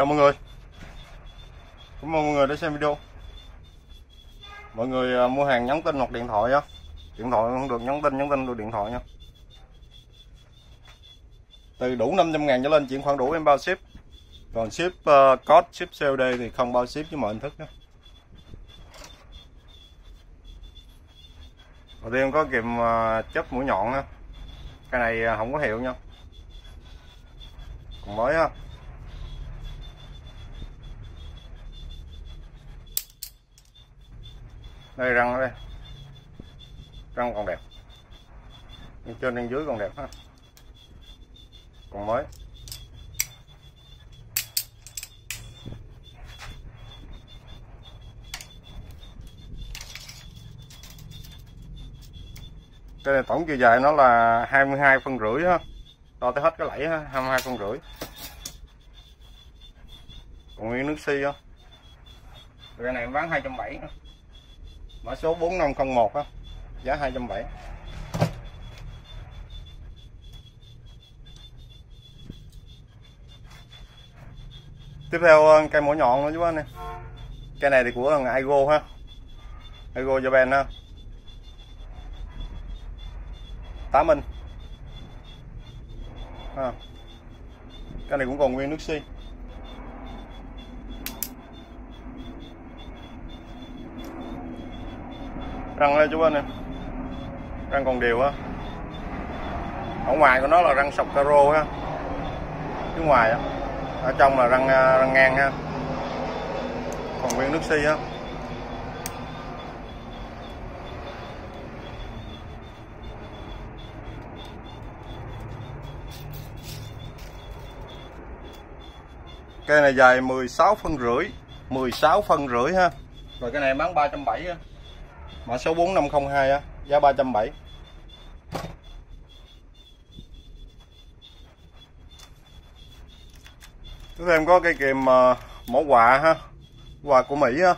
Chào mọi người. Cảm ơn mọi người đã xem video. Mọi người à, mua hàng nhắn tin hoặc điện thoại nhé. Điện thoại không được nhắn tin, nhắn tin được điện thoại nha Từ đủ 500 ngàn trở lên chuyển khoản đủ em bao ship. Còn ship uh, code, ship COD thì không bao ship với mọi hình thức nhé. Đầu tiên có kìm uh, à, chấp mũi nhọn ha Cái này uh, không có hiệu nha Còn mới ha đây, răng ở đây. Răng còn đẹp. Nhưng trên bên dưới còn đẹp ha. Còn mới. Cái này tổng chiều dài nó là 22 phân rưỡi ha. Đo tới hết cái lẫy ha 22 phân rưỡi. Còn nguyên nước xi si á cái này bán 270 nữa mã số 4501 á. Giá 270 tiếp theo ờ, cây mỏ nhọn nữa chú anh em cây này thì của thằng Aigo ha. Aigo Japan ha. 8 inch. À. cái này cũng còn nguyên nước xi. si. Răng đây chú anh em răng còn đều á. Ở ngoài của nó là răng sọc caro ha phía ngoài á. Ở trong là răng à, răng ngang ha. Còn nguyên nước xi si á. Cây này dài 16 phân rưỡi 16 phân rưỡi ha. Rồi cái này bán 370 á mã số 4502 á, giá 370 tiếp theo em có cây kìm ờ, mẫu mỏ quà ha quà của Mỹ ha.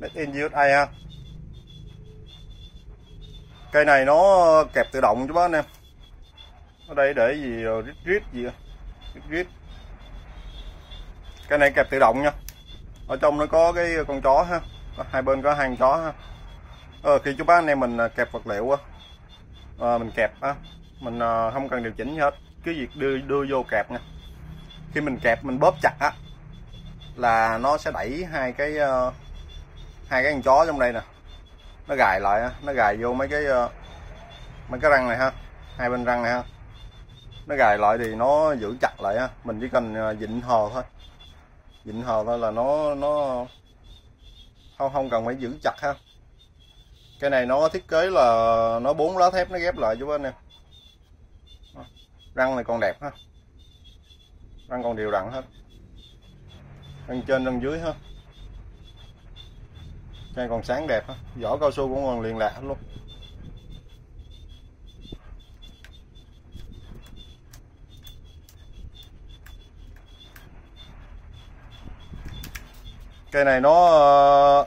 Made in USA ha. Cây này nó kẹp tự động chứ bác anh em. Ở đây để gì ờ, rít rít gì à? rít rít. Cây này kẹp tự động nha. Ở trong nó có cái con chó ha. Ờ, hai bên có hàng chó ha. Ờ, khi chú bác anh em mình ờ, kẹp vật liệu á à, mình kẹp á mình à, không cần điều chỉnh gì hết. Cứ việc đưa đưa vô kẹp nha. Khi mình kẹp mình bóp chặt á là nó sẽ đẩy hai cái uh, hai cái con chó trong đây nè. Nó gài lại nó gài vô mấy cái uh, mấy cái răng này ha hai bên răng này ha. Nó gài lại thì nó giữ chặt lại ha mình chỉ cần uh, dịnh hờ thôi. Dịnh hờ thôi là nó nó không không cần phải giữ chặt ha. Cái này nó thiết kế là nó bốn lá thép nó ghép lại chú anh em răng này còn đẹp ha. Răng còn đều đặn hết răng trên, răng dưới ha. Cái còn sáng đẹp ha. Vỏ cao su cũng còn liền lạc luôn. Cây này nó ờ,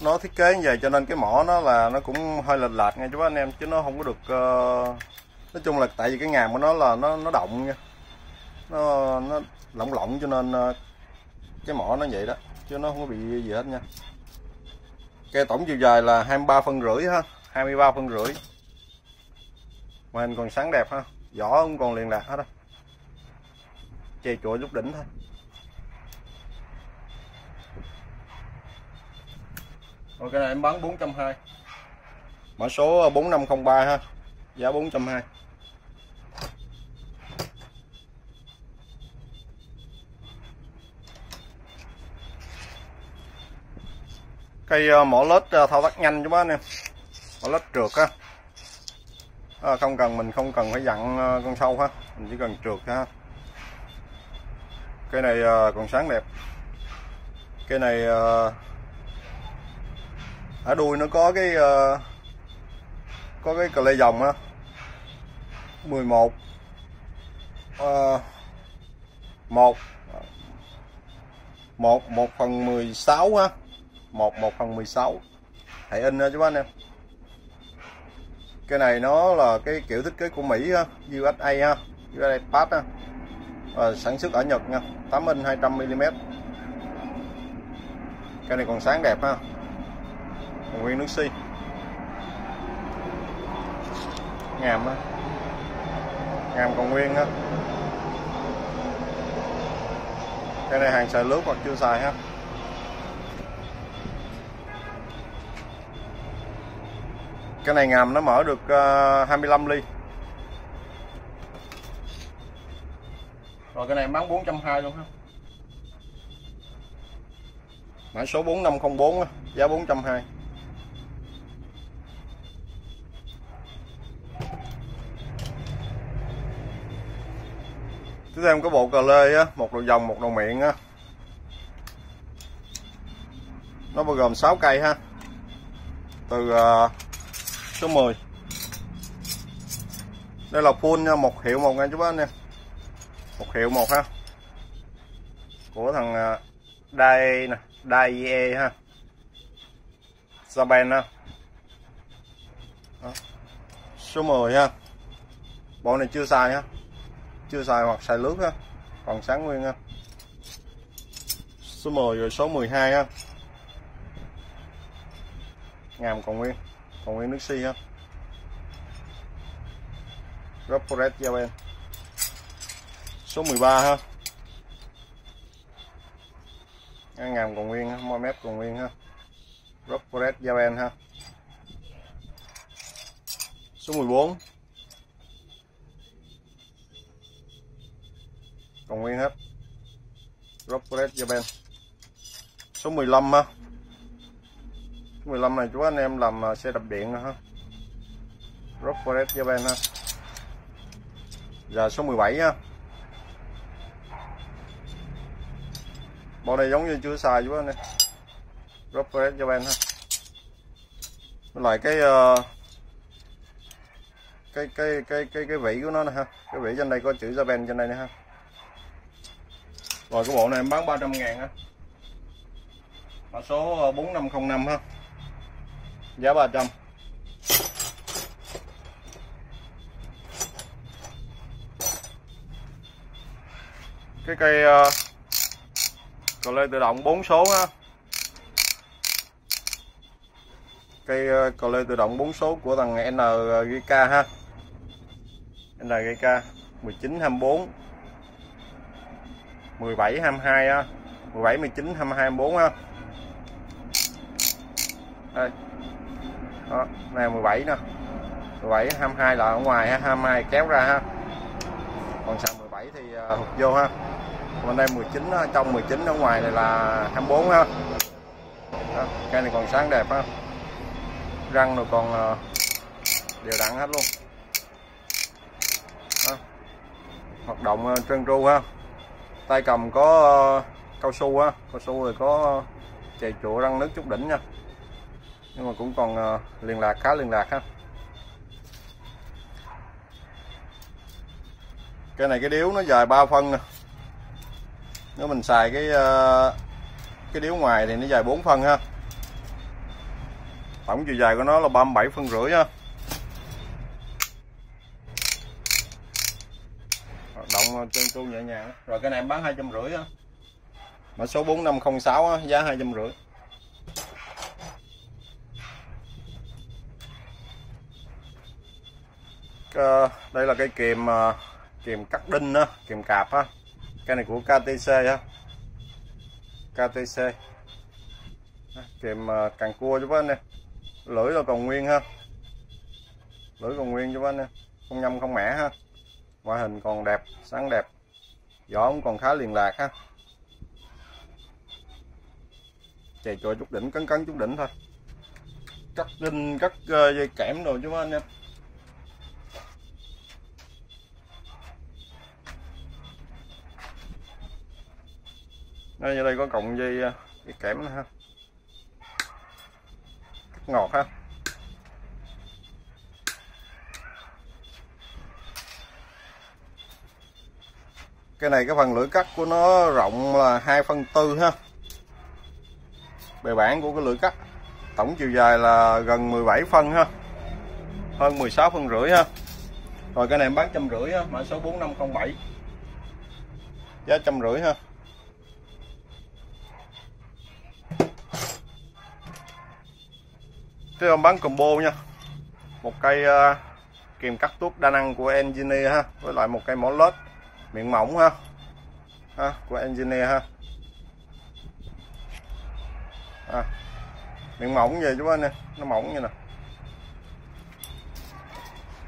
nó thiết kế như vậy cho nên cái mỏ nó là nó cũng hơi lệch lệch nha chú anh em chứ nó không có được uh, nói chung là tại vì cái ngàm của nó là nó nó động nha. Nó nó lỏng lỏng cho nên uh, cái mỏ nó vậy đó chứ nó không có bị gì hết nha. Cây tổng chiều dài là 23 phân rưỡi ha 23 phân rưỡi. Màn còn sáng đẹp ha vỏ cũng còn liền lạc hết á. Chè chùa lúc đỉnh thôi. Rồi cái này em bán 420 Mã số ờ, 4503 ha. Giá 420 Cây ờ, mỏ lết ờ, thao tác nhanh cho bác anh em. Mỏ lết trượt ha. À, Không cần mình không cần phải dặn con sâu ha. Mình chỉ cần trượt ha. Cây này còn sáng đẹp. Cây này ở đuôi nó có cái uh, có cái cờ lê dòng á. 11 uh, 1 1 1 phần 16 ha. 1 1 phần 16 hãy in nha chú anh em. Cái này nó là cái kiểu thiết kế của Mỹ ha USA ha USA Pass ha. À, sản xuất ở Nhật nha 8 inch 200 mm cái này còn sáng đẹp ha nguyên nước si. Ngàm á. Ngàm còn nguyên á. Cái này hàng xài lướt hoặc chưa xài ha. Cái này ngàm nó mở được ờ, uh, 25 ly. Rồi cái này bán 420 luôn ha. Mã số 4504 á, giá 420 tiếp theo có bộ cờ lê á một đầu dòng một đầu miệng á. Nó bao gồm 6 cây ha. Từ uh, số 10 đây là full nha một hiệu một nha chú bác nha một hiệu một ha. Của thằng à, uh, Dai nè Dai e ha. Saben ha. Đó. số 10 ha. Bộ này chưa xài ha chưa xài hoặc xài lướt ha. Còn sáng nguyên ha. Số 10 rồi, số 12 ha. Ngàm còn nguyên còn nguyên nước xi ha. Vaporet Japan số 13 ha. Ngàm còn nguyên ha mo mép còn nguyên ha. Vaporet Japan ha. Số 14 còn nguyên hết. Rock red Japan số 15 ha số 15 này chú anh em làm à, xe đạp điện ha. Rock red Japan ha. Giờ số 17 ha bộ này giống như chưa xài chú anh em. Rock red Japan ha. Với lại cái à, cái cái cái cái cái vỉ của nó nè ha. Cái vỉ trên đây có chữ Japan trên đây nè ha rồi cái bộ này em bán 300 ngàn á. Mã số ờ, 4505 ha. Giá 300 cái cây ờ, uh, cờ lê tự động 4 số ha. Cây ờ, uh, cờ lê tự động 4 số của thằng NGK ha. NGK 1924 17 22 á 17 19 22 24 ha đây đó này 17 nè. 17 22 là ở ngoài ha 22 kéo ra ha. Còn sàn 17 thì ờ, hụt vô ha. Còn đây 19 đó, trong 19 ở ngoài này là 24 ha đó, cây này còn sáng đẹp ha răng rồi còn ờ, đều đặn hết luôn. Đó. hoạt động ờ, trơn tru ha tay cầm có ờ, cao su á. Cao su rồi có ờ, chạy trụ răng nước chút đỉnh nha. Nhưng mà cũng còn ờ, liên lạc, khá liên lạc ha. Cái này cái điếu nó dài 3 phân nè. Nếu mình xài cái cái điếu ngoài thì nó dài 4 phân ha. Tổng chiều dài của nó là 37 phân rưỡi ha. Động chân tu nhẹ nhàng. Rồi cái này em bán hai trăm rưỡi á. Mã số 4506 á, giá hai trăm rưỡi. Ờ, đây là cây kìm ờ, kìm cắt đinh á kìm cạp á. Cái này của KTC á. KTC kìm ờ, càng cua cho anh nè lưỡi là còn nguyên ha. Lưỡi còn nguyên cho anh nè không nhâm không mẻ ha ngoại hình còn đẹp sáng đẹp. Gió cũng còn khá liền lạc ha. Chạy trội chút đỉnh cấn cấn chút đỉnh thôi. Cắt đinh cắt uh, dây kẽm rồi chứ anh em. Đây như đây có cọng dây, ờ, dây kẽm nữa ha. Cắt ngọt ha. Cái này cái phần lưỡi cắt của nó rộng là 2 phân tư ha. Bề bản của cái lưỡi cắt tổng chiều dài là gần 17 phân ha. Hơn 16 phân rưỡi ha. Rồi cái này em bán trăm rưỡi ha mã số 4507 giá trăm rưỡi ha. Tiếp em bán combo nha. Một cây uh, kìm cắt tuốt đa năng của engineer ha với lại một cây mỏ lết miệng mỏng ha, ha của engineer ha. À, miệng mỏng vậy chú anh nè nó mỏng như nè.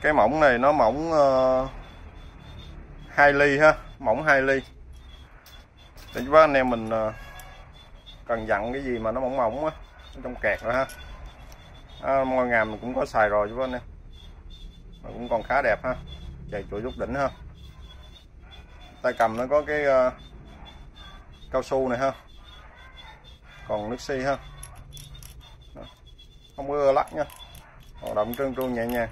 Cái mỏng này nó mỏng ờ, uh, 2 ly ha mỏng 2 ly. Để chú anh em mình uh, cần dặn cái gì mà nó mỏng mỏng á trong kẹt rồi ha. À, ngôi ngàm mình cũng có xài rồi chú anh em mà cũng còn khá đẹp ha chạy chuỗi rút đỉnh ha tay cầm nó có cái uh, cao su này ha. Còn nước xi ha. Không có lắc nha. Hoạt động trơn tru nhẹ nhàng.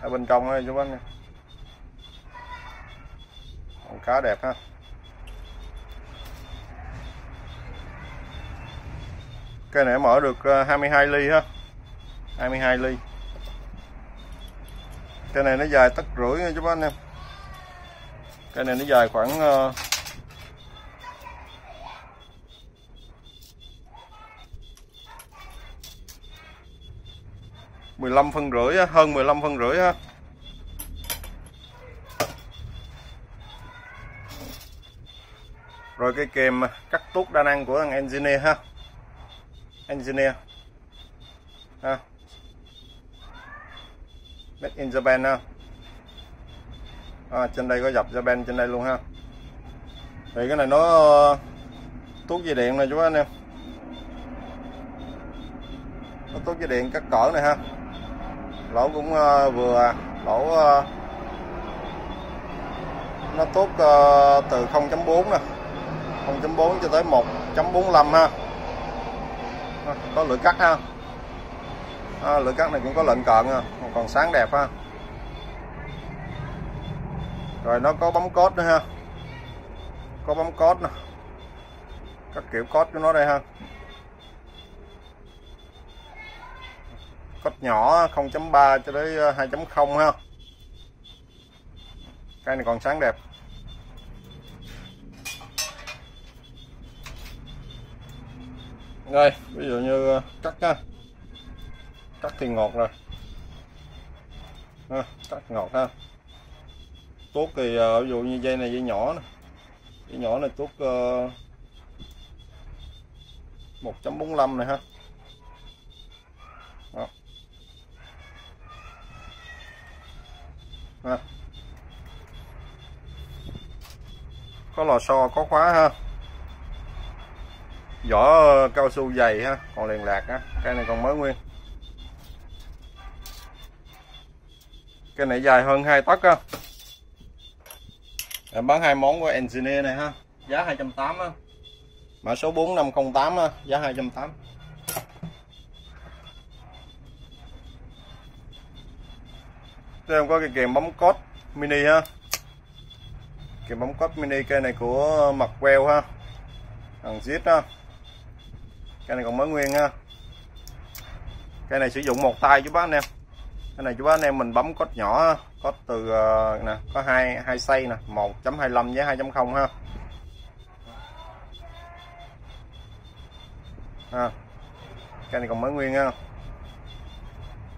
Ở bên trong đây chú bác nha. Còn khá đẹp ha. Cây này mở được ờ, 22 ly ha. 22 ly. Cây này nó dài tấc rưỡi nha chú bác anh em cây này nó dài khoảng uh, mười lăm phân rưỡi hơn 15 phân rưỡi ha rồi cái kèm cắt tút đa năng của thằng engineer ha. Engineer. Ha. Made in Japan ha à, trên đây có dập Japan trên đây luôn ha. Thì cái này nó thuốc dây điện này chú anh em. Nó thuốc dây điện cắt cỡ này ha. Lỗ cũng uh, vừa lỗ uh, nó tốt uh, ờ, từ 0.4 nè. 0.4 cho tới 1.45 ha. Có lưỡi cắt ha. À, lưỡi cắt này cũng có lệnh cận à, còn sáng đẹp ha rồi, nó có bấm cốt nữa ha. Có bấm cốt nè. Các kiểu cốt của nó đây ha. Cốt nhỏ 0.3 cho tới ờ, 2.0 ha. Cây này còn sáng đẹp. Rồi ví dụ như ờ, cắt ha. Cắt thì ngọt rồi. Cắt ngọt ha tốt thì ờ, ví dụ như dây này dây nhỏ này dây nhỏ này tốt uh, 1.45 này ha. Đó. Ha. có lò xo có khóa ha. Vỏ cao su dày ha còn liền lạc á cái này còn mới nguyên. Cái này dài hơn hai tấc á em bán hai món của engineer này ha. Giá 280 á. Mã số 4508 á giá 280 Tiếp em có cái kèm bấm code mini ha. Kèm bấm code mini cây này của mặt queo ha. Thằng zit ha. Cây này còn mới nguyên ha. Cây này sử dụng một tay chú bác anh em cái này chú bác anh em mình bấm cốt nhỏ có từ ờ, nè có hai hai xây nè 1.25 với 2.0 ha. À, cái này còn mới nguyên ha.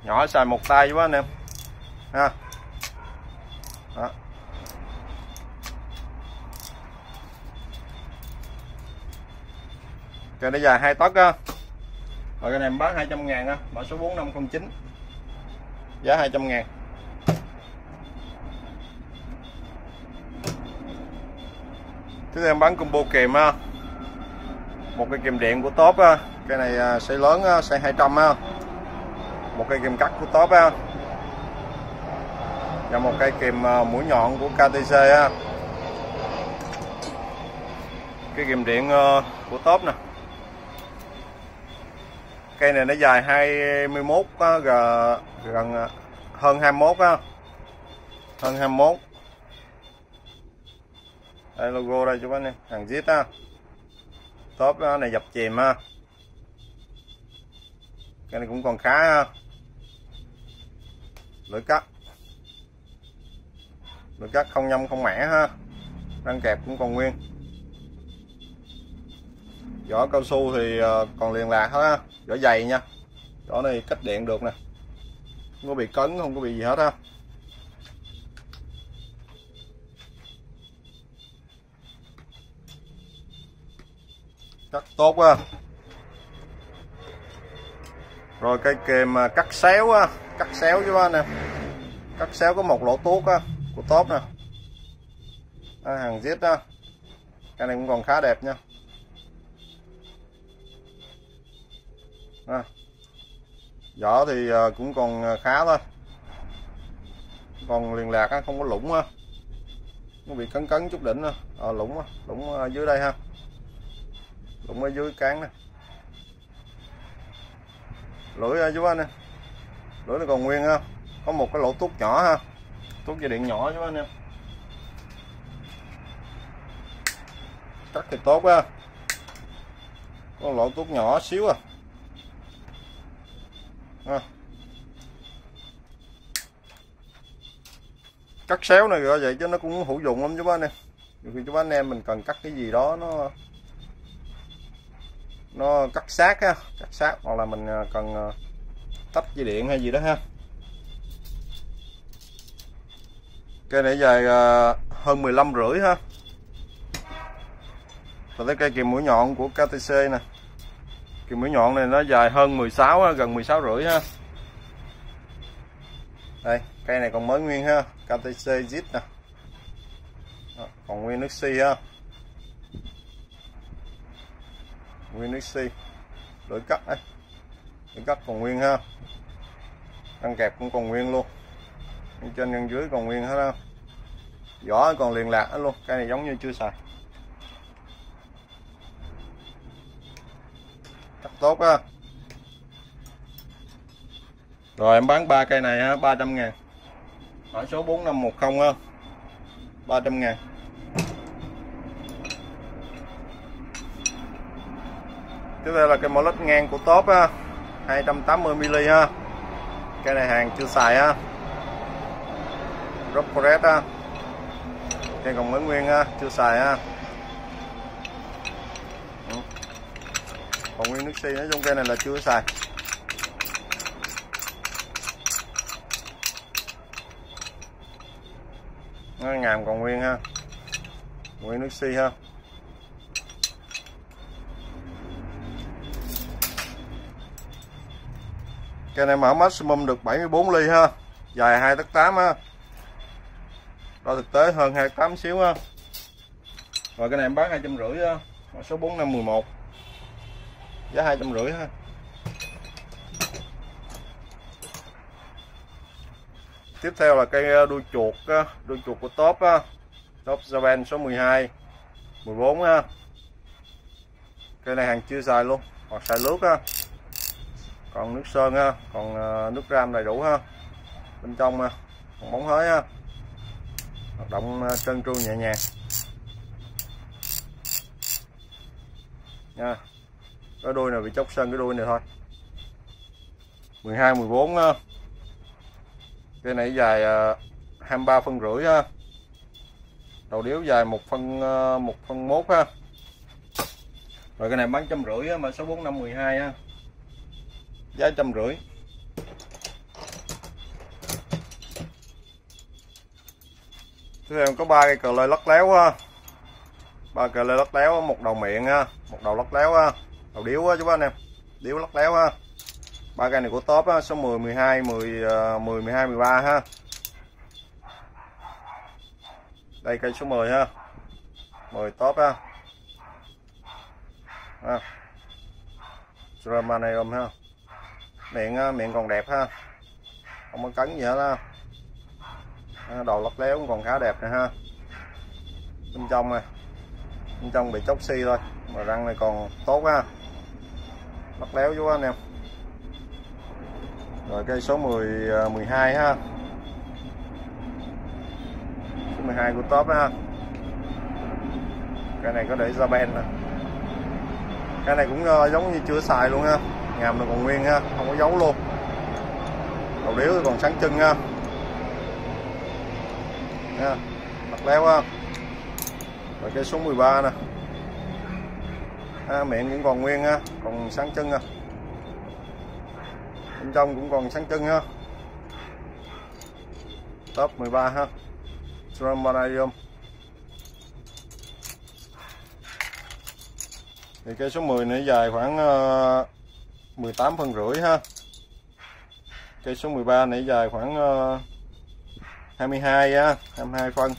Nhỏ xài một tay chú bác anh em. Ha. Đó. Cây nó dài hai tấc á Rồi cái này em bán 200 ngàn á Mã số 4509 giá 200 ngàn. Tiếp theo em bán combo kèm ha. Một cây kèm điện của top ha. cây này à, size lớn à, size 200 ha. Một cây kèm cắt của top ha. Và một cây kèm à, mũi nhọn của KTC ha. Cây kèm điện à, của top nè. Cây này nó dài 21 á, gần à, hơn 21 á hơn 21 đây, logo đây, chú anh em hàng zip á top này dập chìm ha. Cái này cũng còn khá ha. Lưỡi cắt. Lưỡi cắt không nhâm, không mẻ ha. Răng kẹp cũng còn nguyên. Vỏ cao su thì à, còn liền lạc hết á vỏ dày nha. Vỏ này cách điện được nè không có bị cấn không có bị gì hết ha. Cắt tốt quá. Rồi cây kềm à, cắt xéo á. Cắt xéo chứ ba nè. Cắt xéo có một lỗ tuốt á của tốt nè. À, hàng zip á cái này cũng còn khá đẹp nha. À vỏ thì ờ, cũng còn ờ, khá thôi. Còn liền lạc á không có lũng á. Nó bị cấn cấn chút đỉnh à, ờ, lũng lũng dưới đây ha. Lũng ở dưới cán nè. Lưỡi ở chú anh nè. Lưỡi nó còn nguyên ha. Có một cái lỗ tút nhỏ ha. Tút dây điện nhỏ chú anh em cắt thì tốt ha có lỗ tút nhỏ xíu à cắt xéo này rồi, vậy chứ nó cũng hữu dụng lắm chú anh em nhiều khi chú anh em mình cần cắt cái gì đó, nó nó cắt sát ha, cắt sát hoặc là mình à, cần à, tách dây điện hay gì đó ha. Cây này dài à, hơn 15 rưỡi ha. Rồi tới cây kìm mũi nhọn của KTC nè cái mũi nhọn này nó dài hơn 16 gần 16 rưỡi ha. Đây, cây này còn mới nguyên ha. KTC zit nè. Còn nguyên nước xi ha. Nguyên nước xi lưỡi cắt đấy lưỡi cắt còn nguyên ha. Răng kẹp cũng còn nguyên luôn. Bên trên, bên dưới còn nguyên hết ha. Vỏ còn liền lạc hết luôn. Cây này giống như chưa xài. Cắt tốt á rồi, em bán ba cây này á 300 ngàn. Hỏi số 4510 á 300 ngàn. Tiếp theo là cây mỏ lít ngang của top á 280mm ha cây này hàng chưa xài ha Rockforest ha cây còn mới nguyên ha chưa xài ha còn nguyên nước xi nói trong cây này là chưa xài. Nó ngàm còn nguyên ha. Nguyên nước xi ha. Cây này mở maximum được 74 ly ha. Dài 2 tấc 8 ha. Đo thực tế hơn 28 xíu ha. Rồi cái này em bán hai trăm rưỡi số 4511 giá hai trăm rưỡi ha. Tiếp theo là cây ờ, đuôi chuột ờ, đuôi chuột của top ờ, top Japan số 12 14 ha. Cây này hàng chưa xài luôn, hoặc xài lướt ha. Còn nước sơn ha, còn nước ram đầy đủ ha. Bên trong còn bóng hới ha. Hoạt động trơn tru nhẹ nhàng. Nha cái đuôi này bị chốc sơn cái đuôi này thôi. 12 14 ha cái này dài ờ, 23 phân rưỡi ha đầu điếu dài một phân ờ, một phân mốt ha rồi cái này bán trăm rưỡi mà số 4512 ha giá trăm rưỡi. Tiếp theo có ba cây cờ lê lắc léo ha ba cờ lê lắc léo, một đầu miệng ha một đầu lắc léo ha đầu điếu á chú anh em. Điếu lắc léo ha. Ba cây này của top á, số 10 12 10 10 12 13 ha. Đây cây số 10 ha. 10 top ha. Ha Germanium ha. Miệng ờ, miệng còn đẹp ha. Không có cắn gì hết ha đầu lắc léo cũng còn khá đẹp nè ha. Bên trong này. Bên trong bị chốc xi si thôi. Mà răng này còn tốt ha bắt léo vô anh em. Rồi, cây số 10 12 à, ha. Số 12 của top ha. Cái này có để ra ben nè. Cái này cũng à, giống như chưa xài luôn ha. Ngàm nó còn nguyên ha, không có dấu luôn. Đầu điếu còn sáng trưng ha. Nha mặt léo ha. Rồi, cây số 13 nè à, miệng cũng còn nguyên ha còn sáng chân ha bên trong cũng còn sáng chân ha top 13 ha. Strontium thì cây số 10 này dài khoảng uh, 18 phân rưỡi ha. Cây số 13 này dài khoảng ờ, uh, 22 á 22 phân.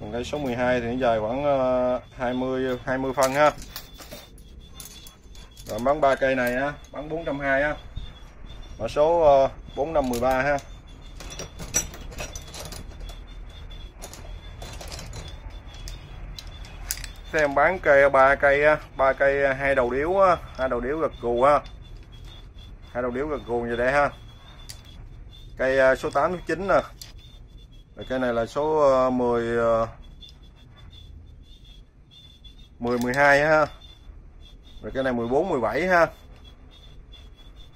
Còn cây số 12 thì nó dài khoảng uh, 20 20 phân ha rồi, bán ba cây này á, bán 420 á. Mã số ờ, 4513 ha. Xem bán cây, ba cây ba cây ờ, hai đầu điếu hai đầu điếu gật gù ha. Hai đầu điếu gật gù như đây ha. Cây ờ, số 8 số 9 nè. Rồi cây này là số 10 10 12 ha rồi cái này 14 17 ha.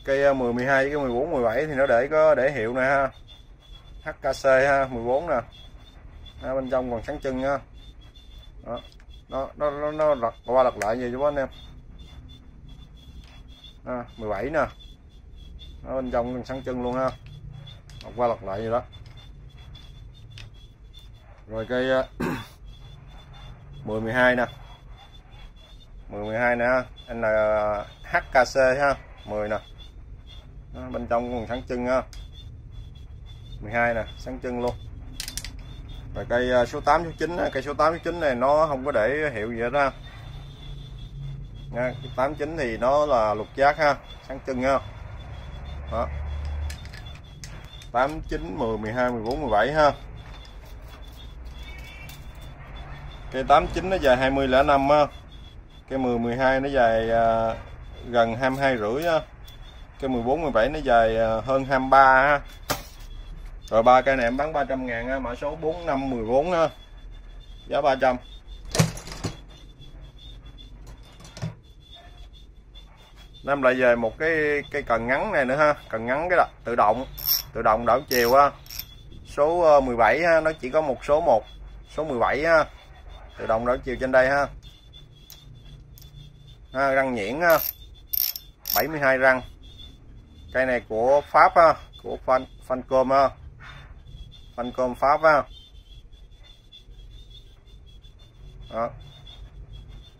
Cây 10 12 với cái 14 17 thì nó để có để hiệu nè ha. HKC ha 14 nè. À, bên trong còn sáng chân ha. Đó nó nó nó, nó lật qua lật lại gì cho anh em. Ha, 17 nè. Nó bên trong còn sáng chân luôn ha. Lật qua lật lại gì đó. Rồi cây 10 12 nè. 10 12 nè anh là HKC ha. 10 nè. Đó, bên trong còn sáng chân ha. 12 nè sáng chân luôn. Rồi cây à, số 8 số 9 cây số 8 số 9 này nó không có để hiệu gì hết ha. Nha 89 thì nó là lục giác ha. Sáng chân ha. Đó. 8 9 10 12 14 17 ha. Cây 89 nó dài 20 lẻ 5 ha cây 10 12 nó dài à, gần 22 rưỡi á cây 14 17 nó dài à, hơn 23 ha rồi ba cây này em bán 300 ngàn ha, mã số 4514 ha. Giá 300. Nam lại về một cái cây cần ngắn này nữa ha, cần ngắn cái đó, tự động, tự động đảo chiều ha. Số ờ, 17 ha, nó chỉ có một số 1, số 17 ha. Tự động đảo chiều trên đây ha. À, răng nhuyễn à, 72 răng. Cây này của Pháp à, của Fan Fancom fancom cơm pháp đó.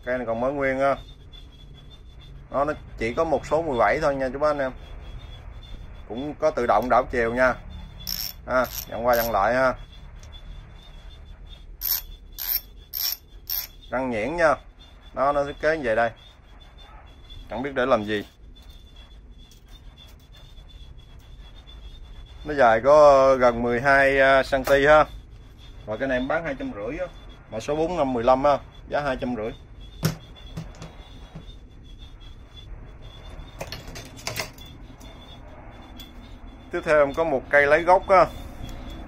Cây này còn mới nguyên nó nó chỉ có một số 17 thôi nha chú bác anh em. Cũng có tự động đảo chiều nha. À, dặn qua dặn lại ha răng nhuyễn nha. Nó nó thiết kế như vậy đây chẳng biết để làm gì. Nó dài có gần 12 cm à, ha. Rồi cái này em bán hai trăm rưỡi mà số bốn năm 15 ha. Giá hai trăm rưỡi. Tiếp theo em có một cây lấy gốc á.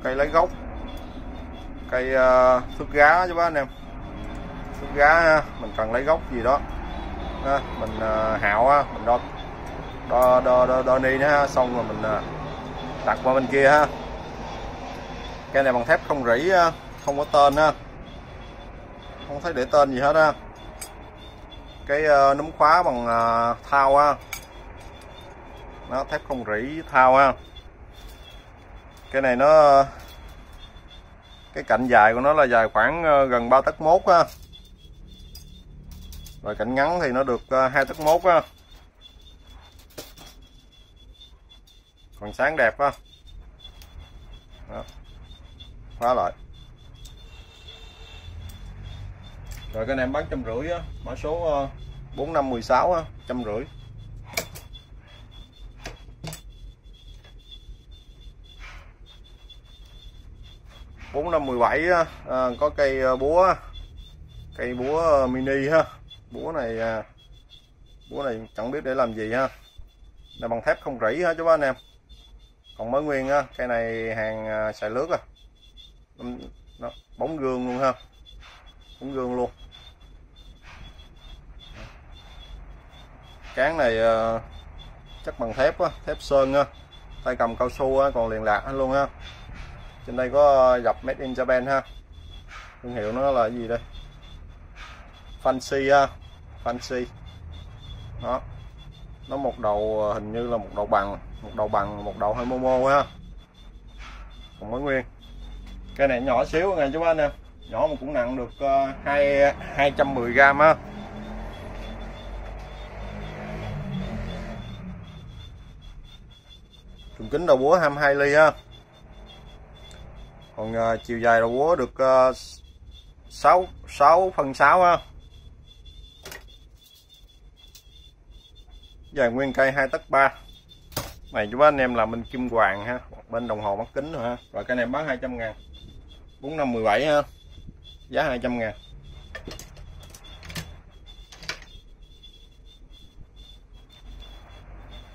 Cây lấy gốc. Cây uh, thước gá cho bác anh em. Thước gá ha. mình cần lấy gốc gì đó ha. mình uh, hạo ha. mình đo đo đo đo, đo ni nữa ha xong rồi mình uh, đặt qua bên kia ha cái này bằng thép không rỉ không có tên ha không thấy để tên gì hết ha cái uh, núm khóa bằng uh, thao ha nó thép không rỉ thao ha cái này nó cái cạnh dài của nó là dài khoảng gần 3 tấc mốt ha rồi cạnh ngắn thì nó được ờ, hai tấc mốt á còn sáng đẹp á đó. khóa lại. Rồi cái này em bán trăm rưỡi á, mã số ờ, bốn năm mười sáu á, trăm rưỡi. Bốn năm mười bảy ờ, có cây búa cây búa mini ha búa này à, búa này chẳng biết để làm gì ha. Là bằng thép không rỉ ha chú bác anh em. Còn mới nguyên á cây này hàng à, xài lướt à. Nó bóng gương luôn ha. Bóng gương luôn. Cán này à, chắc bằng thép á, thép sơn á. Tay cầm cao su á, còn liền lạc luôn ha. Trên đây có dập made in Japan ha. Thương hiệu nó là gì đây? Fancy ha fancy đó. Nó một đầu ờ, hình như là một đầu bằng một đầu bằng một đầu hơi momo ha. Còn mới nguyên. Cái này nhỏ xíu nha chú anh em nhỏ mà cũng nặng được ờ, hai hai trăm mười gram á. Trùng kính đầu búa 22 ly ha. Còn uh, chiều dài đầu búa được uh, 6 6 phân 6 ha. Dài nguyên cây 2 tấc 3 này chú anh em là bên kim hoàng ha bên đồng hồ mắt kính rồi ha rồi cái này bán 200 ngàn 4517 ha giá 200 ngàn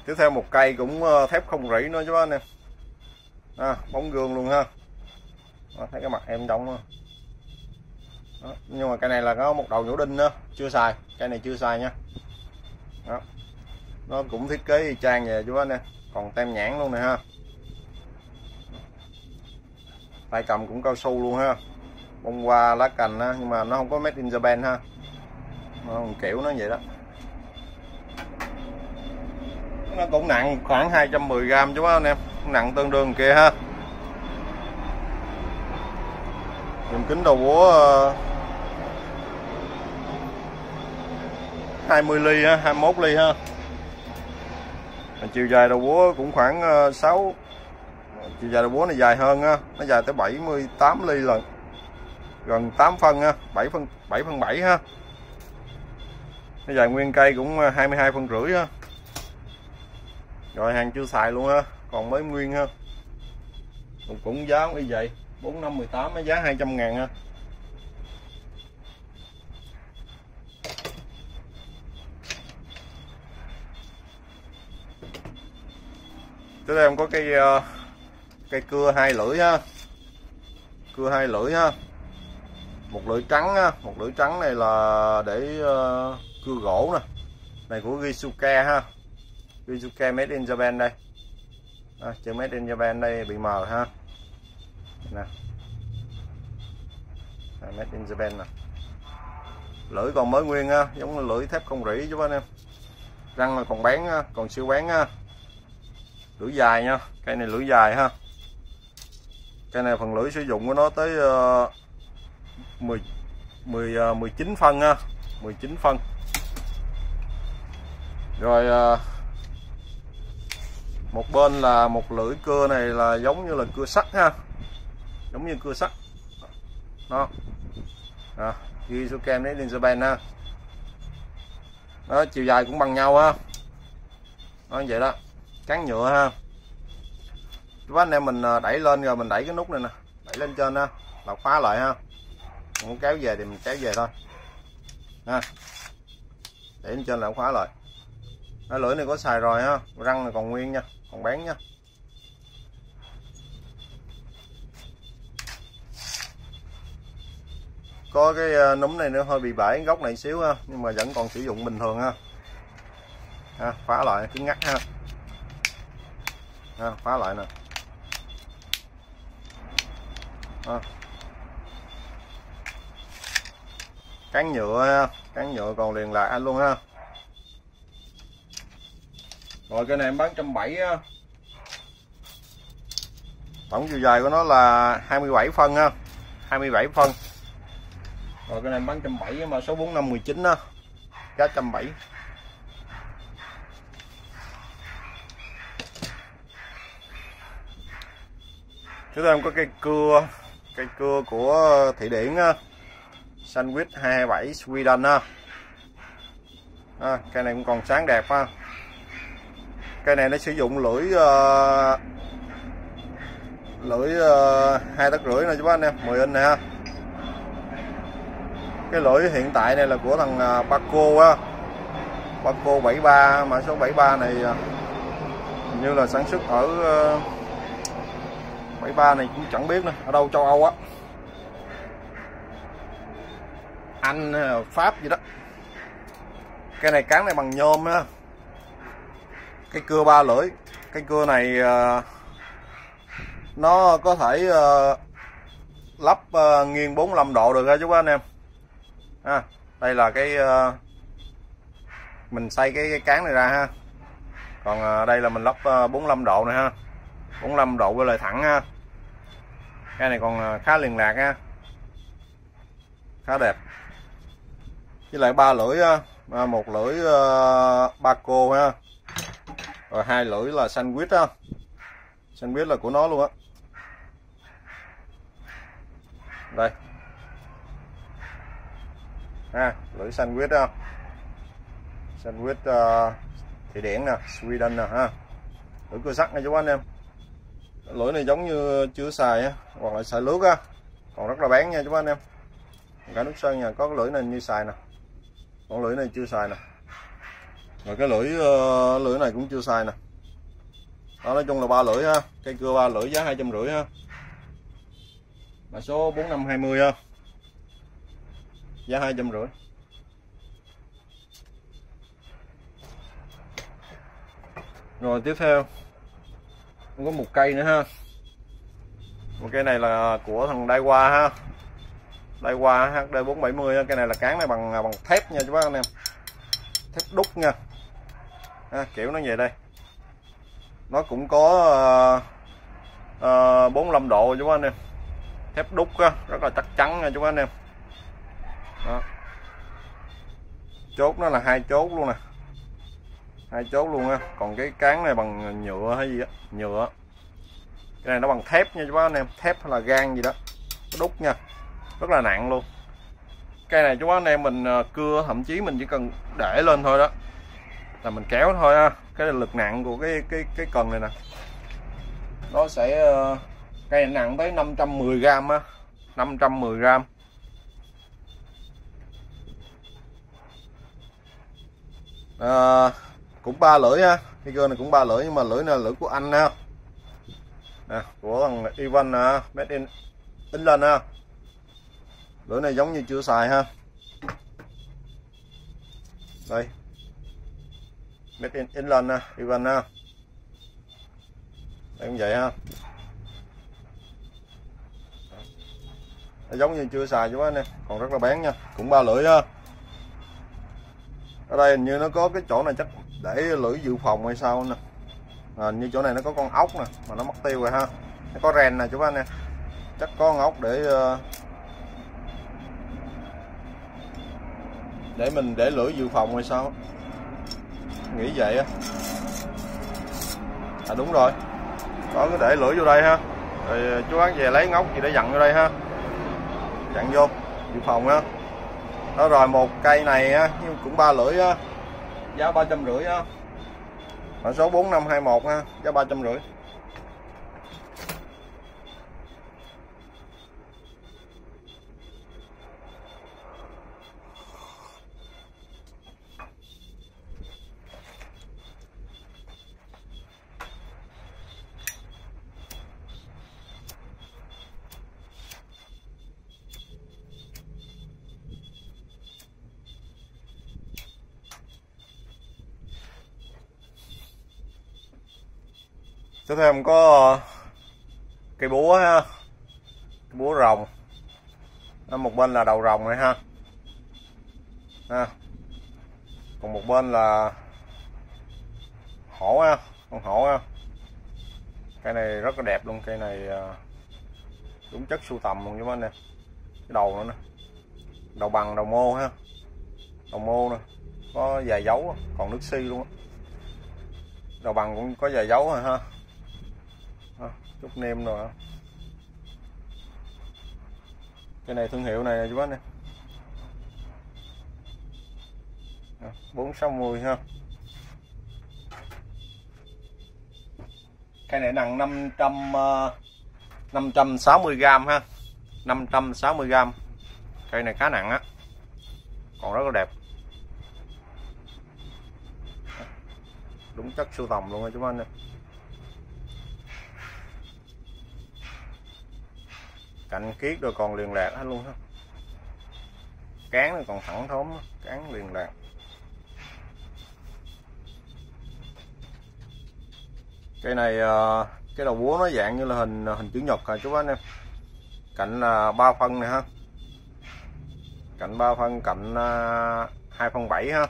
tiếp theo một cây cũng ờ, thép không rỉ nữa chú anh em à, bóng gương luôn ha đó, thấy cái mặt em trong đó. đó. nhưng mà cái này là có một đầu nhũ đinh nữa chưa xài cây này chưa xài nha đó nó cũng thiết kế trang về chú anh em còn tem nhãn luôn nè ha. Tay cầm cũng cao su luôn ha. Bông hoa, lá cành á, nhưng mà nó không có made in Japan ha. Nó kiểu nó vậy đó. Nó cũng nặng khoảng 210g chú anh em nặng tương đương kia ha. Dùng kính đầu búa ờ, 20 ly ha 21 ly ha chiều dài đầu búa cũng khoảng ờ, 6 chiều dài đầu búa này dài hơn á nó dài tới 78 ly lần gần 8 phân á 7 phân 7 phân 7 ha. Nó dài nguyên cây cũng ờ, 22 phân rưỡi ha rồi hàng chưa xài luôn ha còn mới nguyên ha. Cũng, cũng giá như vậy 4518 giá 200 ngàn ha tiếp theo em có cây uh, cây cưa hai lưỡi ha. Cưa hai lưỡi ha. Một lưỡi trắng ha. Một lưỡi trắng này là để uh, cưa gỗ nè. Này của Gisuke ha. Gisuke made in Japan đây. À, chữ made in Japan đây bị mờ ha. Nè. À, made in Japan nè. Lưỡi còn mới nguyên ha. Giống lưỡi thép không rỉ chú anh em. Răng là còn bán còn siêu bán ha lưỡi dài nha. Cây này lưỡi dài ha. Cây này phần lưỡi sử dụng của nó tới uh, 10 10 uh, 19 phân ha. 19 phân. Rồi uh, một bên là một lưỡi cưa này là giống như là cưa sắt ha. Giống như cưa sắt. Đó. À, ghi số kem đấy lên ha. Đó chiều dài cũng bằng nhau ha. Đó vậy đó cán nhựa ha. Chú anh em mình à, đẩy lên rồi mình đẩy cái nút này nè. Đẩy lên trên ha. Là khóa lại ha. Muốn kéo về thì mình kéo về thôi. Ha. Để lên trên là khóa lại. Cái lưỡi này có xài rồi ha. Răng này còn nguyên nha. Còn bán nha. Có cái à, núm này nó hơi bị bể góc này xíu ha. Nhưng mà vẫn còn sử dụng bình thường ha, ha khóa lại cứng ngắt ha ha, phá lại nè. Ha. cán nhựa ha. cán nhựa còn liền lại anh luôn ha. Rồi cái này em bán trăm bảy tổng chiều dài của nó là 27 phân ha 27 phân. Rồi cái này em bán trăm bảy mà số 4519 á. Giá trăm bảy. Chúng ta có cây cưa cây cưa của thị điển à. sandwich 27 Sweden ha à, cây này cũng còn sáng đẹp ha cây này nó sử dụng lưỡi uh, lưỡi uh, hai tấc rưỡi nè chú anh em 10 inch nè ha. Cái lưỡi hiện tại này là của thằng uh, Paco á Paco 73 mã số 73 này uh, như là sản xuất ở uh, 73 này cũng chẳng biết nữa ở đâu châu Âu á. Anh ờ, Pháp gì đó. Cái này cán này bằng nhôm á. Cái cưa ba lưỡi. Cái cưa này ờ, nó có thể ờ, lắp nghiêng 45 độ được ha chú anh em. Ha đây là cái mình xây cái, cái cán này ra ha. Còn đây là mình lắp 45 độ này ha. 45 độ với lời thẳng ha. Cái này còn à, khá liền lạc ha. Khá đẹp. Với lại ba lưỡi ha một lưỡi uh, ba cô ha. Rồi hai lưỡi là sandwich ha. Sandwich là của nó luôn á. Đây. Ha lưỡi sandwich ha. Sandwich uh, thụy điển nè sweden nè ha. Lưỡi cưa sắt nha chú anh em lưỡi này giống như chưa xài á, hoặc là xài lướt á. Còn rất là bán nha chú anh em. Cả nước sơn nhà có cái lưỡi này như xài nè. Con lưỡi này chưa xài nè. Rồi cái lưỡi ờ, lưỡi này cũng chưa xài nè. Đó, nói chung là ba lưỡi ha. Cây cưa ba lưỡi giá hai trăm rưỡi ha. Mã số bốn năm hai mươi ha. Giá hai trăm rưỡi. Rồi, tiếp theo có một cây nữa ha. Một cây này là của thằng Daiwa ha. Daiwa HD 470 cây này là cán này bằng bằng thép nha chú bác anh em. Thép đúc nha. Ha, kiểu nó vậy đây. Nó cũng có uh, uh, 45 độ chú bác anh em. Thép đúc á, rất là chắc chắn nha chú bác anh em. Đó. chốt nó là hai chốt luôn nè hai chốt luôn á. Còn cái cán này bằng nhựa hay gì á? Nhựa. Cái này nó bằng thép nha chú bác anh em. Thép hay là gan gì đó. Đúc nha. Rất là nặng luôn. Cây này chú bác anh em mình ờ, cưa thậm chí mình chỉ cần để lên thôi đó. Là mình kéo thôi ha. Cái lực nặng của cái cái cái cần này nè. Nó sẽ ờ, cây này nặng tới 510 gram á. 510 gram. À, cũng ba lưỡi ha. Cái gơ này cũng ba lưỡi nhưng mà lưỡi này là lưỡi của anh ha. Nè, của thằng Ivan nè made in England ha. Lưỡi này giống như chưa xài ha. Đây. Made in England nè Ivan ha. Đây cũng vậy ha. Giống như chưa xài chú anh em còn rất là bán nha cũng ba lưỡi ha. Ở đây hình như nó có cái chỗ này chắc để lưỡi dự phòng hay sao nè. À, như chỗ này nó có con ốc nè mà nó mất tiêu rồi ha. Nó có ren nè chú anh nè, chắc có con ốc để ờ, để mình để lưỡi dự phòng hay sao? Nghĩ vậy á. À đúng rồi. Có cái để lưỡi vô đây ha. Rồi ờ, chú bán về lấy ngóc gì để dặn vô đây ha. Dặn vô dự phòng ha. Đó rồi một cây này á cũng ba lưỡi á giá ba trăm rưỡi á. Mã số bốn năm hai một ha, giá ba trăm rưỡi. Cho thêm có cây búa ha. Cây búa rồng. Một bên là đầu rồng này ha. Ha. Còn một bên là hổ ha, con hổ ha. Cây này rất là đẹp luôn cây này à, đúng chất sưu tầm luôn chứ anh em. Cái đầu nữa nè. Đầu bằng, đầu mô ha. Đầu mô nè. Có vài dấu còn nước si luôn đầu bằng cũng có vài dấu rồi ha chút nem rồi cái này thương hiệu này chú bác nè. Bốn sáu mươi ha. Cái này nặng 500 560 ờ, gram ha. 560 gram cây này khá nặng á. Còn rất là đẹp. Đúng chất sưu tầm luôn á chú anh ơi cạnh kiết rồi còn liền lạc hết luôn ha. Cán nó còn thẳng thốn cán liền lạc. Cây này ờ, cái đầu búa nó dạng như là hình ờ, hình chữ nhật hả chú anh em? Cạnh là ba phân này ha. Cạnh ba phân, cạnh hai phân bảy ha.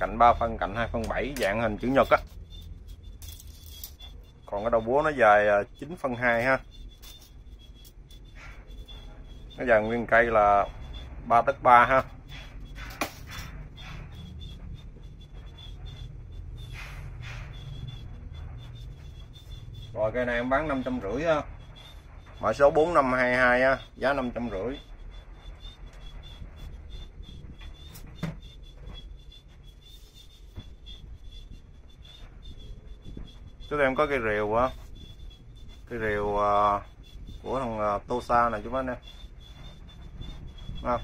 Cạnh ba phân, cạnh hai phân bảy, dạng hình chữ nhật á. Còn cái đầu búa nó dài 9 phân 2 ha nó dài nguyên cây là 3 tấc 3 ha. Rồi cây này em bán 550 ha. Mã số 4522 ha giá 550 chúng em có cây rìu á. Cây rìu à, của thằng uh, Tosa này chú anh em không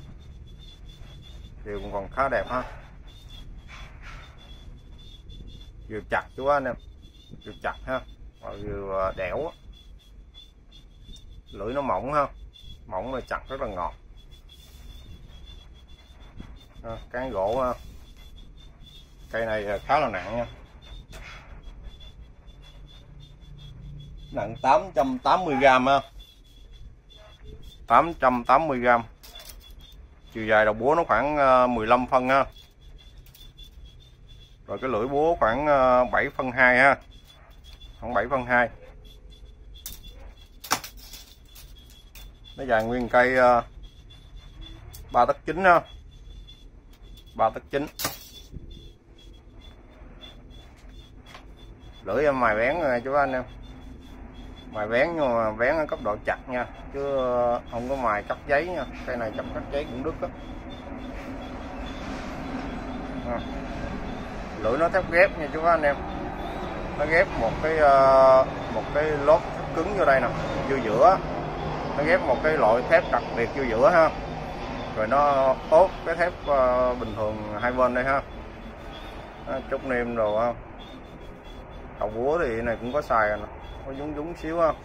rìu cũng còn khá đẹp ha. Vừa chặt chú anh em. Vừa chặt ha. Và rìu đẻo lưỡi nó mỏng ha. Mỏng mà chặt rất là ngọt. À, cán gỗ ha. cây này khá là nặng nha. Nặng 880g ha. 880g chiều dài đầu búa nó khoảng ờ, 15 phân ha. Rồi cái lưỡi búa khoảng ờ, 7 phân 2 ha. Khoảng 7 phân 2 nó dài nguyên cây ờ, 3 tấc 9 ha. 3 tấc 9 lưỡi em mài bén rồi, chú anh em mài vén nhưng mà vén ở cấp độ chặt nha chứ không có mài cắt giấy nha. Cây này chọc cắt giấy cũng đứt á. À. lưỡi nó thép ghép nha chú anh em. Nó ghép một cái ờ, một cái lót thép cứng vô đây nè vô giữa. Nó ghép một cái loại thép đặc biệt vô giữa ha. Rồi nó ốp cái thép ờ, bình thường hai bên đây ha. Chút niêm rồi không, đầu búa thì này cũng có xài rồi nè có dúng dúng xíu không?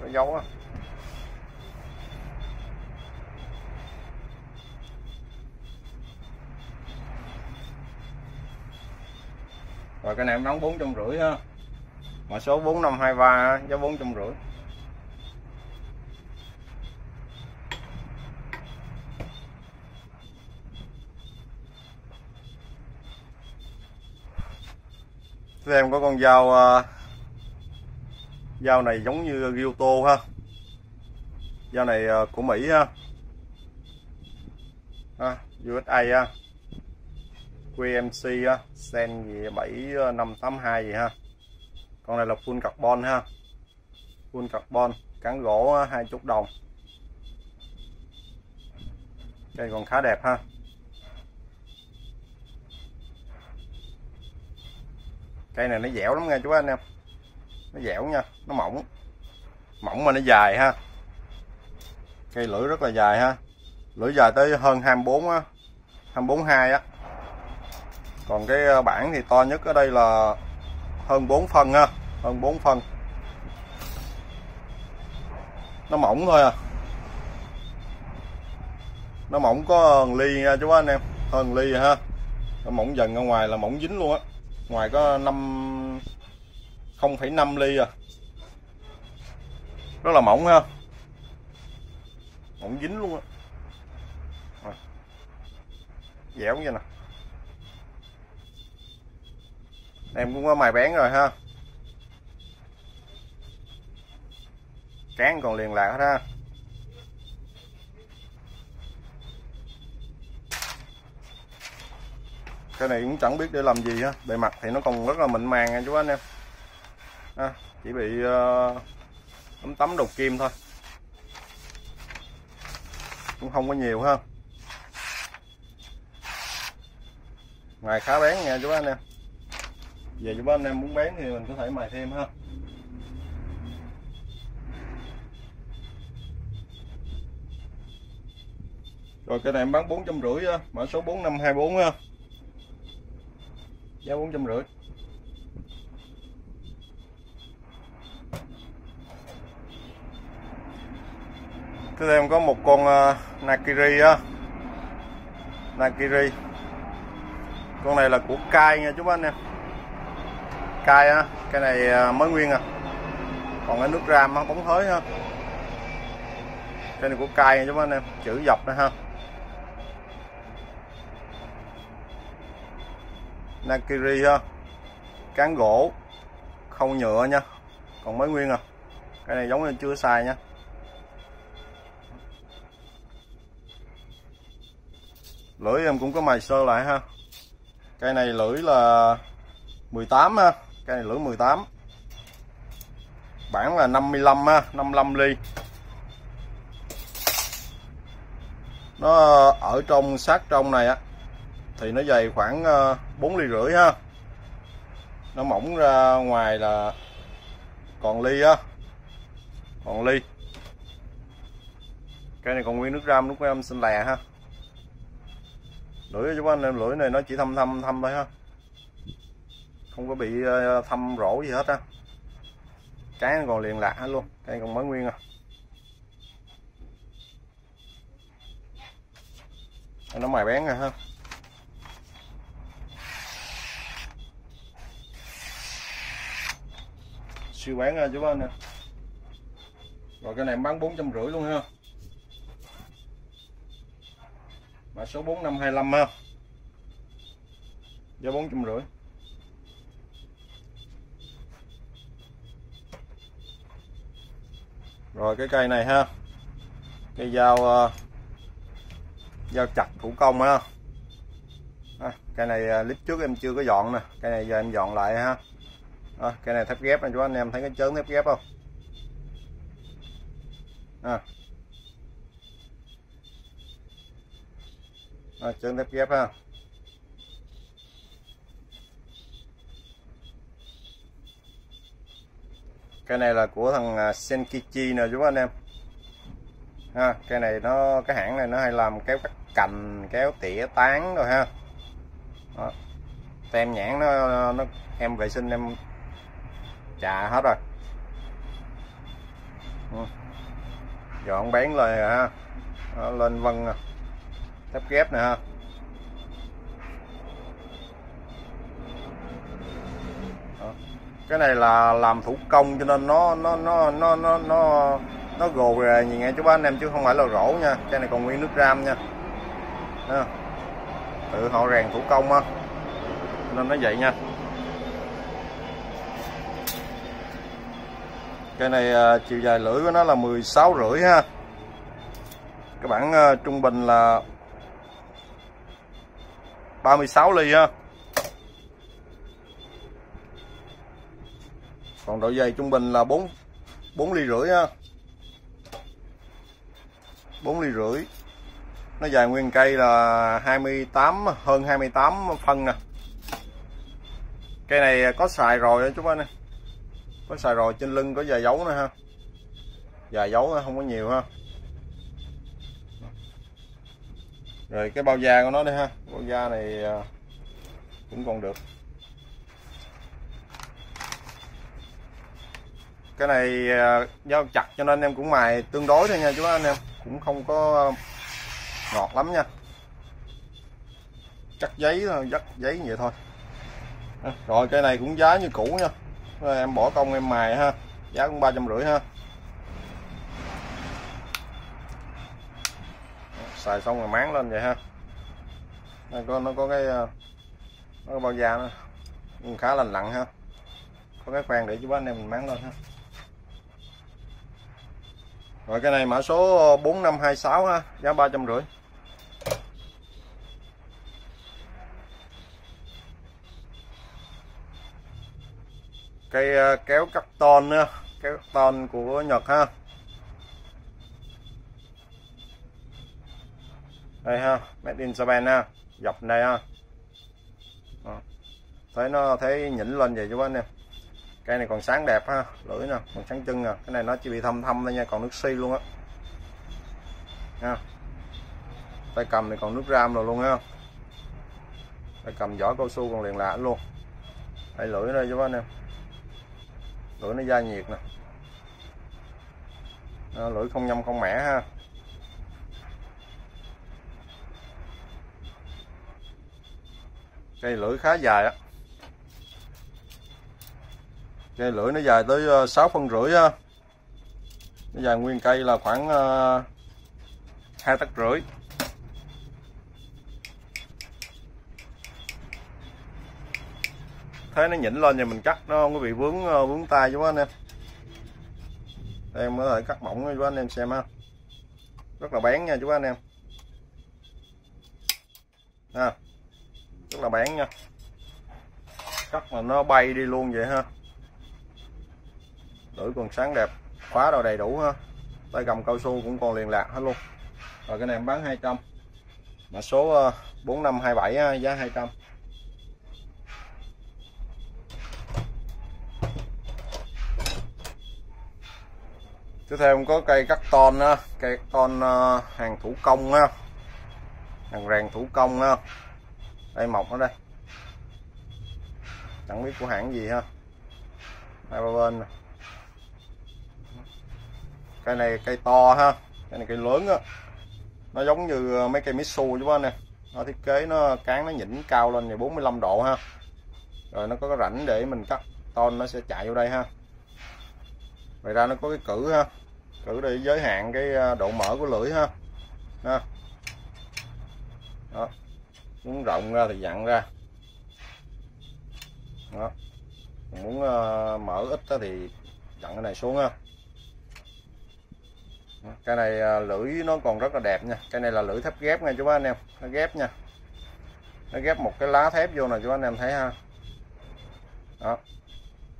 Có dấu á rồi cái này em bán bốn trăm rưỡi ha. Mà số bốn năm hai ba giá bốn trăm rưỡi. Em có con dao uh, dao này giống như Ryuto ha. Dao này ờ, của Mỹ ha. À, USA ha. QMC ha. Sen gì 7582 gì ha. Con này là full carbon ha. Full carbon cán gỗ ờ, hai chút đồng. Cây còn khá đẹp ha. Cây này nó dẻo lắm nha chú anh em nó dẻo nha, nó mỏng. Mỏng mà nó dài ha. Cây lưỡi rất là dài ha. Lưỡi dài tới hơn 24 á 24 2 á. Còn cái ờ, bản thì to nhất ở đây là hơn 4 phân ha, hơn 4 phân. Nó mỏng thôi à. Nó mỏng có ly nha chú anh em, hơn ly ha. Nó mỏng dần ra ngoài là mỏng dính luôn á. Ngoài có 5 0,5 ly à. Rất là mỏng ha. Mỏng dính luôn á. Dẻo như nè. Em cũng có mài bén rồi ha. Cán còn liền lạc hết ha. Cái này cũng chẳng biết để làm gì ha bề mặt thì nó còn rất là mịn màng nha chú anh em à, chỉ bị ờ, uh, tấm tấm đầu kim thôi. Cũng không có nhiều ha? Ngoài khá bén nha chú anh em. Về chú anh em muốn bén thì mình có thể mài thêm ha? Rồi cái này em bán bốn trăm rưỡi mã số bốn năm hai bốn ha? Giá bốn trăm rưỡi. Tiếp theo em có một con ờ, uh, Nakiri á. Nakiri Con này là của Kai nha chú anh em. Kai á Cái này uh, mới nguyên à. Còn cái nước ram á, bóng hới ha. Cái này của Kai nha chú anh em chữ dọc đó ha. Nakiri ha. Cán gỗ không nhựa nha. Còn mới nguyên à. Cái này giống như chưa xài nha. Lưỡi em cũng có mài sơ lại ha. Cây này lưỡi là 18 ha. Cây này lưỡi 18 bản là 55 ha 55 ly. Nó ở trong, sát trong này á, thì nó dày khoảng ờ, 4 ly rưỡi ha. Nó mỏng ra ngoài là còn ly á, còn ly. Cây này còn nguyên nước ram lúc em xin lè ha lưỡi cho anh em, lưỡi này nó chỉ thâm thâm thâm thôi ha. Không có bị thăm thâm rổ gì hết á. Cái còn liền lạc hết luôn cây còn mới nguyên à. Nó mài bén rồi ha. Siêu bán ra chú anh nè. Rồi cái này bán bốn trăm rưỡi luôn ha. Mã số 4525 ha. Giá bốn trăm rưỡi. Rồi cái cây này ha. Cây dao uh, dao chặt thủ công ha. À, cây này ờ, clip trước em chưa có dọn nè. Cây này giờ em dọn lại ha. À, cây này thép ghép nè chú anh em thấy cái chớn thép ghép không? À. À, chớn thép ghép ha. Cái này là của thằng à, Senkichi nè chú anh em. Ha cái này nó cái hãng này nó hay làm kéo cắt cành kéo tỉa tán rồi ha. Đó. tem nhãn nó nó em vệ sinh em chà hết rồi. Ừ. Dọn bán lời ha. Đó, lên vân thép ghép nè ha. Cái này là làm thủ công cho nên nó nó nó nó nó nó nó gồ về gì nghe chú bác anh em chứ không phải là rổ nha. Cái này còn nguyên nước ram nha. À, tự họ rèn thủ công á. Nên nó vậy nha. Cái này à, chiều dài lưỡi của nó là 16 rưỡi ha. Cái bản à, trung bình là 36 ly ha. Còn độ dày trung bình là 4 4 ly rưỡi ha. 4 ly rưỡi. Nó dài nguyên cây là 28 hơn 28 phân nè. Cây này có xài rồi đó chú anh có xài rồi trên lưng có dài dấu nữa ha. Dài dấu không có nhiều ha. Rồi cái bao da của nó đây ha. Bao da này à, cũng còn được. Cái này à, dao chặt cho nên em cũng mài tương đối thôi nha chú anh em cũng không có ngọt lắm nha. Cắt giấy à, thôi dắt giấy vậy thôi. Rồi cái này cũng giá như cũ nha. Em bỏ công em mài ha. Giá cũng ba trăm rưỡi ha. Xài xong rồi máng lên vậy ha. Nó có nó có cái ờ, nó có bao da nó khá lành lặn ha. Có cái khoan để chú bác anh em mình máng lên ha. Rồi cái này mã số 4526 ha, giá ba trăm rưỡi. Cây ờ, kéo cắt ton nữa kéo cắt ton của Nhật ha. Đây ha made in Japan ha dọc này ha. Đó. thấy nó thấy nhỉnh lên vậy chú anh em cây này còn sáng đẹp ha lưỡi nè còn sáng chân nè. Cái này nó chỉ bị thâm thâm thôi nha còn nước xi luôn á. Ha, tay cầm này còn nước ram rồi luôn ha. Tay cầm vỏ cao su còn liền lạ luôn. Đây lưỡi đây chú anh em lưỡi nó da nhiệt nè. Lưỡi không nhâm không mẻ ha. Cây lưỡi khá dài á. Cây lưỡi nó dài tới ờ, 6 phân rưỡi á. Nó dài nguyên cây là khoảng ờ, hai tấc rưỡi. Thế nó nhỉnh lên thì mình cắt nó không có bị vướng ờ, vướng tay chú anh em. Em có thể cắt mỏng cho anh em xem ha. Rất là bén nha chú anh em. Ha rất là bén nha. Cắt mà nó bay đi luôn vậy ha. Lưỡi còn sáng đẹp khóa đồ đầy đủ ha. Tay cầm cao su cũng còn liền lạc hết luôn. Rồi cái này em bán 200 mã số 4527 ờ, giá 200 tiếp theo có cây cắt ton á cây ton ờ, hàng thủ công á. Hàng rèn thủ công á đây, mọc ở đây. Chẳng biết của hãng gì ha. Hai ba bên này. cây này cây to ha. Cây này cây lớn á. Nó giống như ờ, mấy cây Mitsu chú anh nè. Nó thiết kế nó cán, nó nhỉnh cao lên thì 45 độ ha. Rồi nó có cái rãnh để mình cắt ton nó sẽ chạy vô đây ha. Vậy ra nó có cái cử ha. Cử để giới hạn cái ờ, độ mở của lưỡi ha. Ha. Đó muốn rộng ra thì dặn ra. Đó. Muốn uh, mở ít thì dặn cái này xuống ha. Cái này uh, lưỡi nó còn rất là đẹp nha. Cái này là lưỡi thép ghép nha chú anh em. Nó ghép nha. Nó ghép một cái lá thép vô nè chú anh em thấy ha. Đó.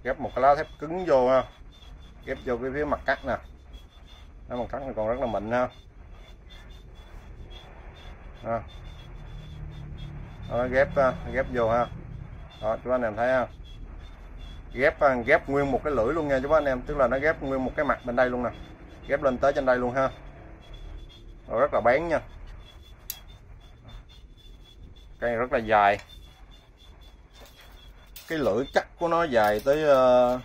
Ghép một cái lá thép cứng vô ha. Ghép vô cái phía mặt cắt nè. Nó mặt cắt này còn rất là mịn ha. Đó, ghép ờ, ghép vô ha. Đó chú anh em thấy ha. Ghép ờ, ghép nguyên một cái lưỡi luôn nha chú anh em tức là nó ghép nguyên một cái mặt bên đây luôn nè. Ghép lên tới trên đây luôn ha. Rồi rất là bén nha. Cây này rất là dài. Cái lưỡi cắt của nó dài tới uh,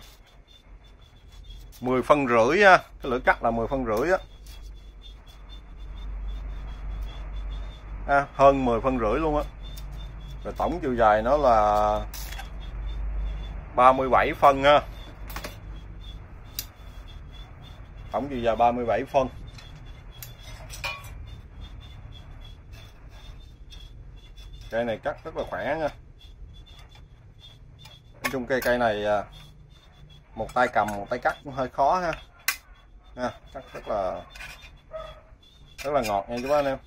10 phân rưỡi á cái lưỡi cắt là 10 phân rưỡi á. À, hơn 10 phân rưỡi luôn á rồi tổng chiều dài nó là 37 phân ha. Tổng chiều dài 37 phân. Cây này cắt rất là khỏe nha. Nói chung cây cây này à, một tay cầm, một tay cắt cũng hơi khó ha. Ha cắt rất là rất là ngọt nha chú anh em.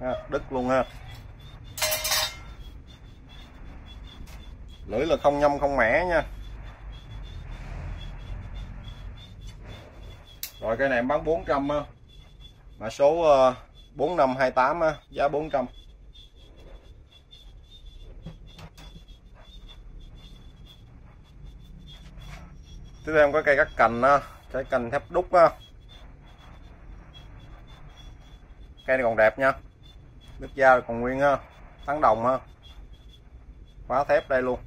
Ha, đứt luôn ha. Lưỡi là không nhâm không mẻ nha. Rồi cây này em bán 400 á mã số ờ, 4528 á giá 400 tiếp theo em có cây cắt cành á trái cành thép đúc á cây này còn đẹp nha nước da còn nguyên ha thắng đồng ha khóa thép đây luôn.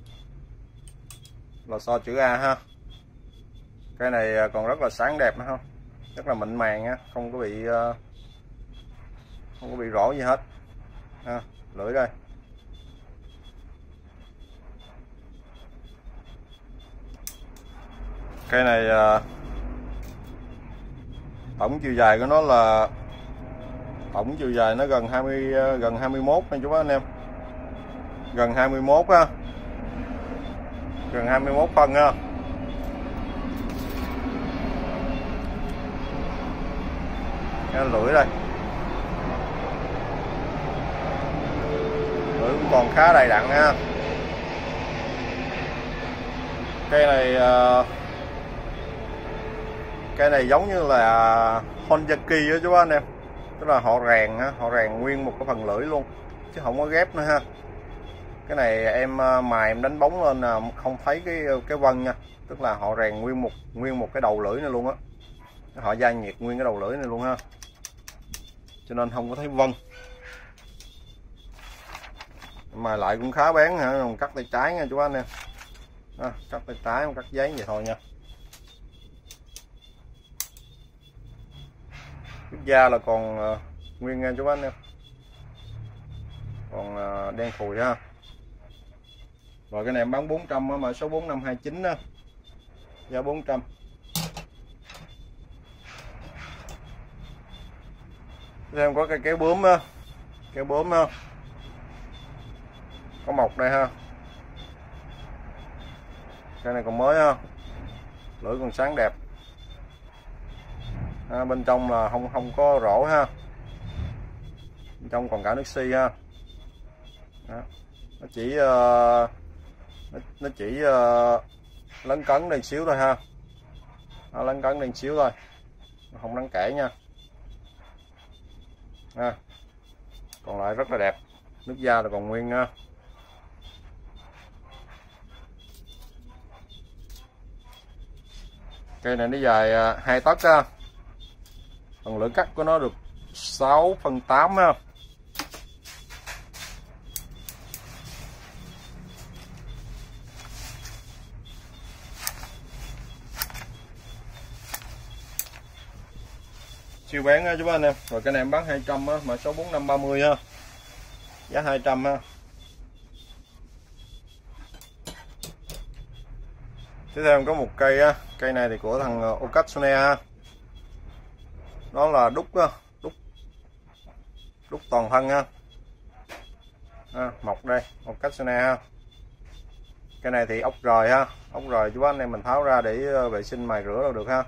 Lò xo chữ A ha. Cái này à, còn rất là sáng đẹp nữa không? Rất là mịn màng á không có bị à, không có bị rỗ gì hết. Ha, lưỡi đây. Cái này à, tổng chiều dài của nó là tổng chiều dài nó gần 20 ờ, gần 21 nha chú bác anh em. Gần 21 ha gần 21 phân ha cái lưỡi đây. Lưỡi cũng còn khá đầy đặn ha cây này ờ, cây này giống như là Honjaki đó chú anh em tức là họ rèn họ rèn nguyên một cái phần lưỡi luôn chứ không có ghép nữa ha. Cái này em à, mài em đánh bóng lên là không thấy cái cái vân nha. Tức là họ rèn nguyên một nguyên một cái đầu lưỡi này luôn á. Họ gia nhiệt nguyên cái đầu lưỡi này luôn ha. Cho nên không có thấy vân. Mà lại cũng khá bén hả? Còn cắt tay trái nha chú anh em à, cắt tay trái cắt giấy vậy thôi nha. cái da là còn ờ, nguyên nha chú anh em còn ờ, đen phùi ha rồi cái này em bán 400 mà số 4529 đó giá 400 Đây em có cái kéo bướm ha. Kéo bướm ha. Có mọc đây ha. Cái này còn mới ha. Lưỡi còn sáng đẹp à, bên trong là không không có rổ ha. Bên trong còn cả nước xi ha. Đó. nó chỉ uh, nó, nó chỉ uh, lấn cấn đèn xíu thôi ha. Nó lấn cấn đèn xíu thôi. Không đáng kể nha. Ha. còn lại rất là đẹp. Nước da là còn nguyên ha, cây này nó dài à, hai tấc ha phần lưỡi cắt của nó được 6 phần 8 ha siêu bán á chú anh em. Rồi cái này em bán 200 á ờ, mà số 4530 ha ờ. giá 200 ha tiếp theo có một cây á cây này thì của thằng Okatsune ha đó là đúc đúc đúc toàn thân ha. À, mọc đây Okatsune ha. Cái này thì ốc rời ha ốc rời chú anh em mình tháo ra để ờ, vệ sinh mài rửa đâu được ha.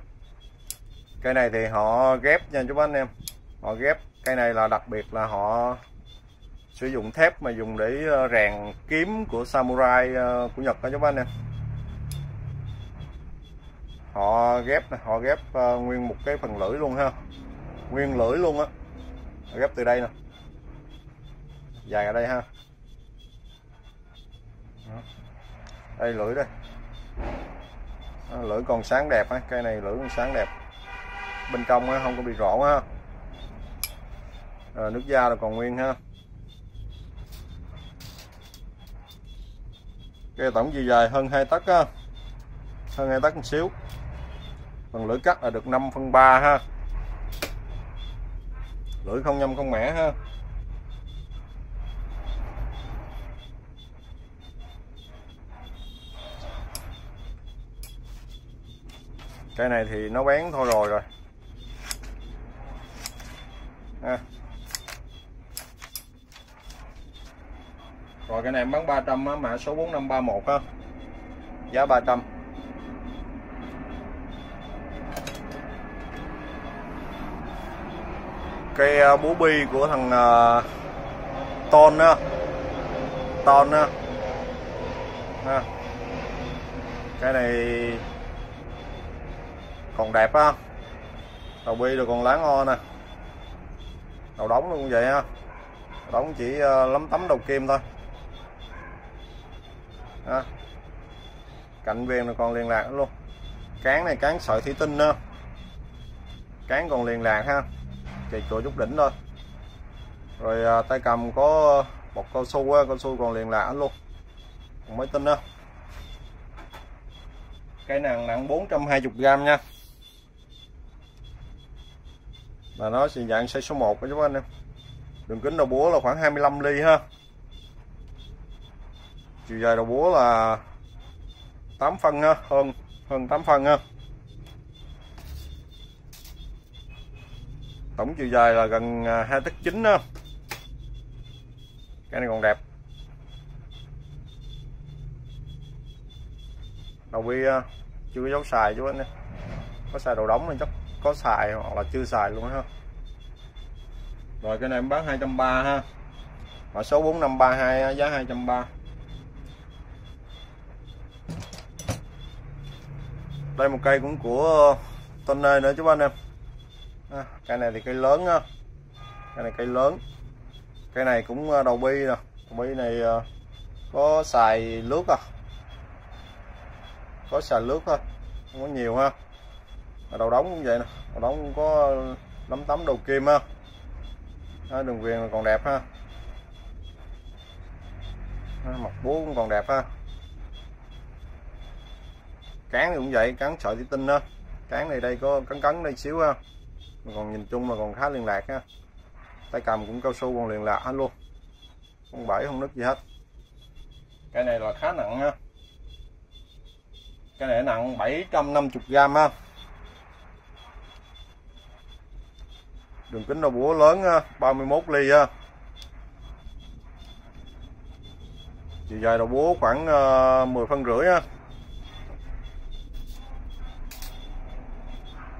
Cây này thì họ ghép nha chú anh em. Họ ghép cây này là đặc biệt là họ sử dụng thép mà dùng để ờ, rèn kiếm của samurai ờ, của Nhật đó chú anh em họ ghép này, họ ghép uh, nguyên một cái phần lưỡi luôn ha. Nguyên lưỡi luôn á. Ghép từ đây nè. Dài ở đây ha. Đây lưỡi đây. Lưỡi còn sáng đẹp á. Cây này lưỡi còn sáng đẹp. Bên trong á, không có bị rỗ ha à, ờ, nước da là còn nguyên ha. Cây tổng chiều dài hơn hai tấc á. Hơn hai tấc một xíu phần lưỡi cắt là được 5 phân 3 ha. Lưỡi không nhâm không mẻ ha. Cái này thì nó bén thôi rồi rồi. Ha. rồi cái này em bán 300 á mã số 4531 ha. Giá 300 cái ờ, à, búa bi của thằng uh, ton á. Ton á. Cái này còn đẹp á. Đầu bi rồi còn láng o nè. Đầu đóng luôn vậy ha đóng chỉ uh, lấm tấm đầu kim thôi. À. cạnh viền rồi còn liên lạc luôn. Cán này cán sợi thủy tinh nữa cán còn liên lạc ha chạy cửa chút đỉnh thôi. Rồi à, tay cầm có bọc cao su á, cao su còn liền lạc luôn. Còn máy tinh á. Cái này nặng 420g nha. Là nó sẽ dạng size số 1 đó chú anh em. Đường kính đầu búa là khoảng 25 ly ha. Chiều dài đầu búa là 8 phân ha hơn hơn 8 phân ha. Tổng chiều dài là gần à, 2 tấc chín đó. Cái này còn đẹp. Đầu bi à, chưa có dấu xài chú anh em có xài đầu đóng nên chắc có xài hoặc là chưa xài luôn ha. Rồi cái này em bán 230 ha. Mã số 4532 giá 230 đây một cây cũng của Tony nữa chú anh em. Ờ, à, cây này thì cây lớn á. Cây này cây lớn. Cây này cũng ờ, đầu bi nè. Đầu bi này ờ, có xài lướt à. Có xài lướt thôi không có nhiều ha. Đầu đóng cũng vậy nè. Đầu đóng cũng có nắm tấm đầu kim ha. Đường viền còn đẹp ha. Mặt búa cũng còn đẹp ha. Cán cũng vậy cán sợi thủy tinh ha cán này đây có cắn cắn đây xíu ha còn nhìn chung là còn khá liên lạc ha tay cầm cũng cao su còn liên lạc. Hết luôn không bẫy không nứt gì hết. Cái này là khá nặng ha cái này nặng 750g ha. Đường kính đầu búa lớn 31 ly ha. Chiều dài đầu búa khoảng 10 phân rưỡi ha.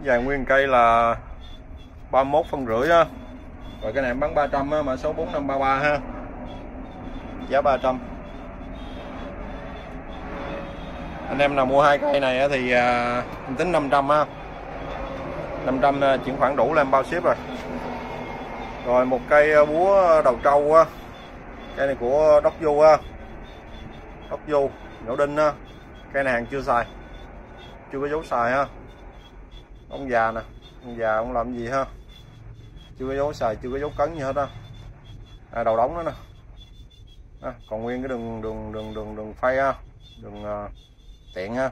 Dài nguyên cây là 31 phân rưỡi ha rồi cái này em bán 300 á, mà số 4533 ha. Giá 300 anh em nào mua hai cây này thì à, em tính 500 ha 500 chuyển khoản đủ là em bao ship rồi. Rồi một cây à, búa đầu trâu á. Cây này của đốc du á. Đốc du, nhổ đinh á. Cây này hàng chưa xài. Chưa có dấu xài ha. Ông già nè. Ông già ông làm gì ha? Chưa có dấu xài chưa có dấu cấn gì hết á. À, đầu đóng đó nè. À, còn nguyên cái đường đường đường đường đường phay ha đường uh, tiện ha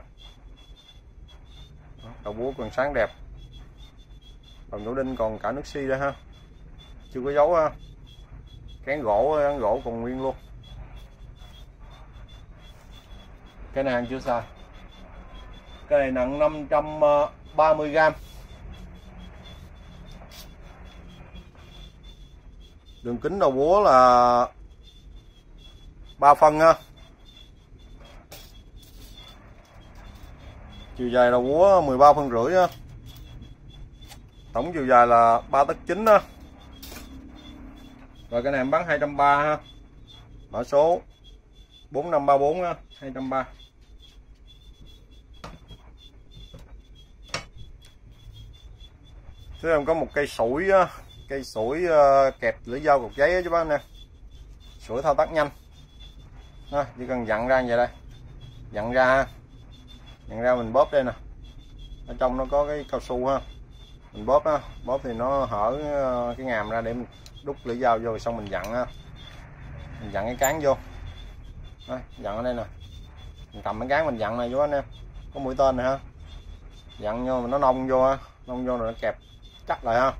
đầu búa còn sáng đẹp. Còn gỗ đinh còn cả nước xi si đây ha. Chưa có dấu ha cán gỗ cán gỗ còn nguyên luôn. Cái này ăn chưa xài? Cái này nặng 530 à, gram. Đường kính đầu búa là 3 phân ha. Chiều dài đầu búa 13 phân rưỡi ha. Tổng chiều dài là 3 tấc 9 ha. Rồi cái này em bán 230 ha. Mã số 4534 ha 230 Thế em có một cây sủi cây sủi ờ, kẹp lưỡi dao cục giấy cho bác nè. Sủi thao tác nhanh. Đó, chỉ cần dặn ra vậy đây dặn ra dặn ra mình bóp đây nè. Ở trong nó có cái cao su ha. Mình bóp đó bóp thì nó hở ờ, cái ngàm ra để mình đút lưỡi dao vô xong mình dặn ha mình dặn cái cán vô. Đó, dặn ở đây nè. Mình cầm cái cán mình dặn này chú anh em có mũi tên này ha. Dặn vô nó nông vô ha. Nông vô rồi nó kẹp chắc lại ha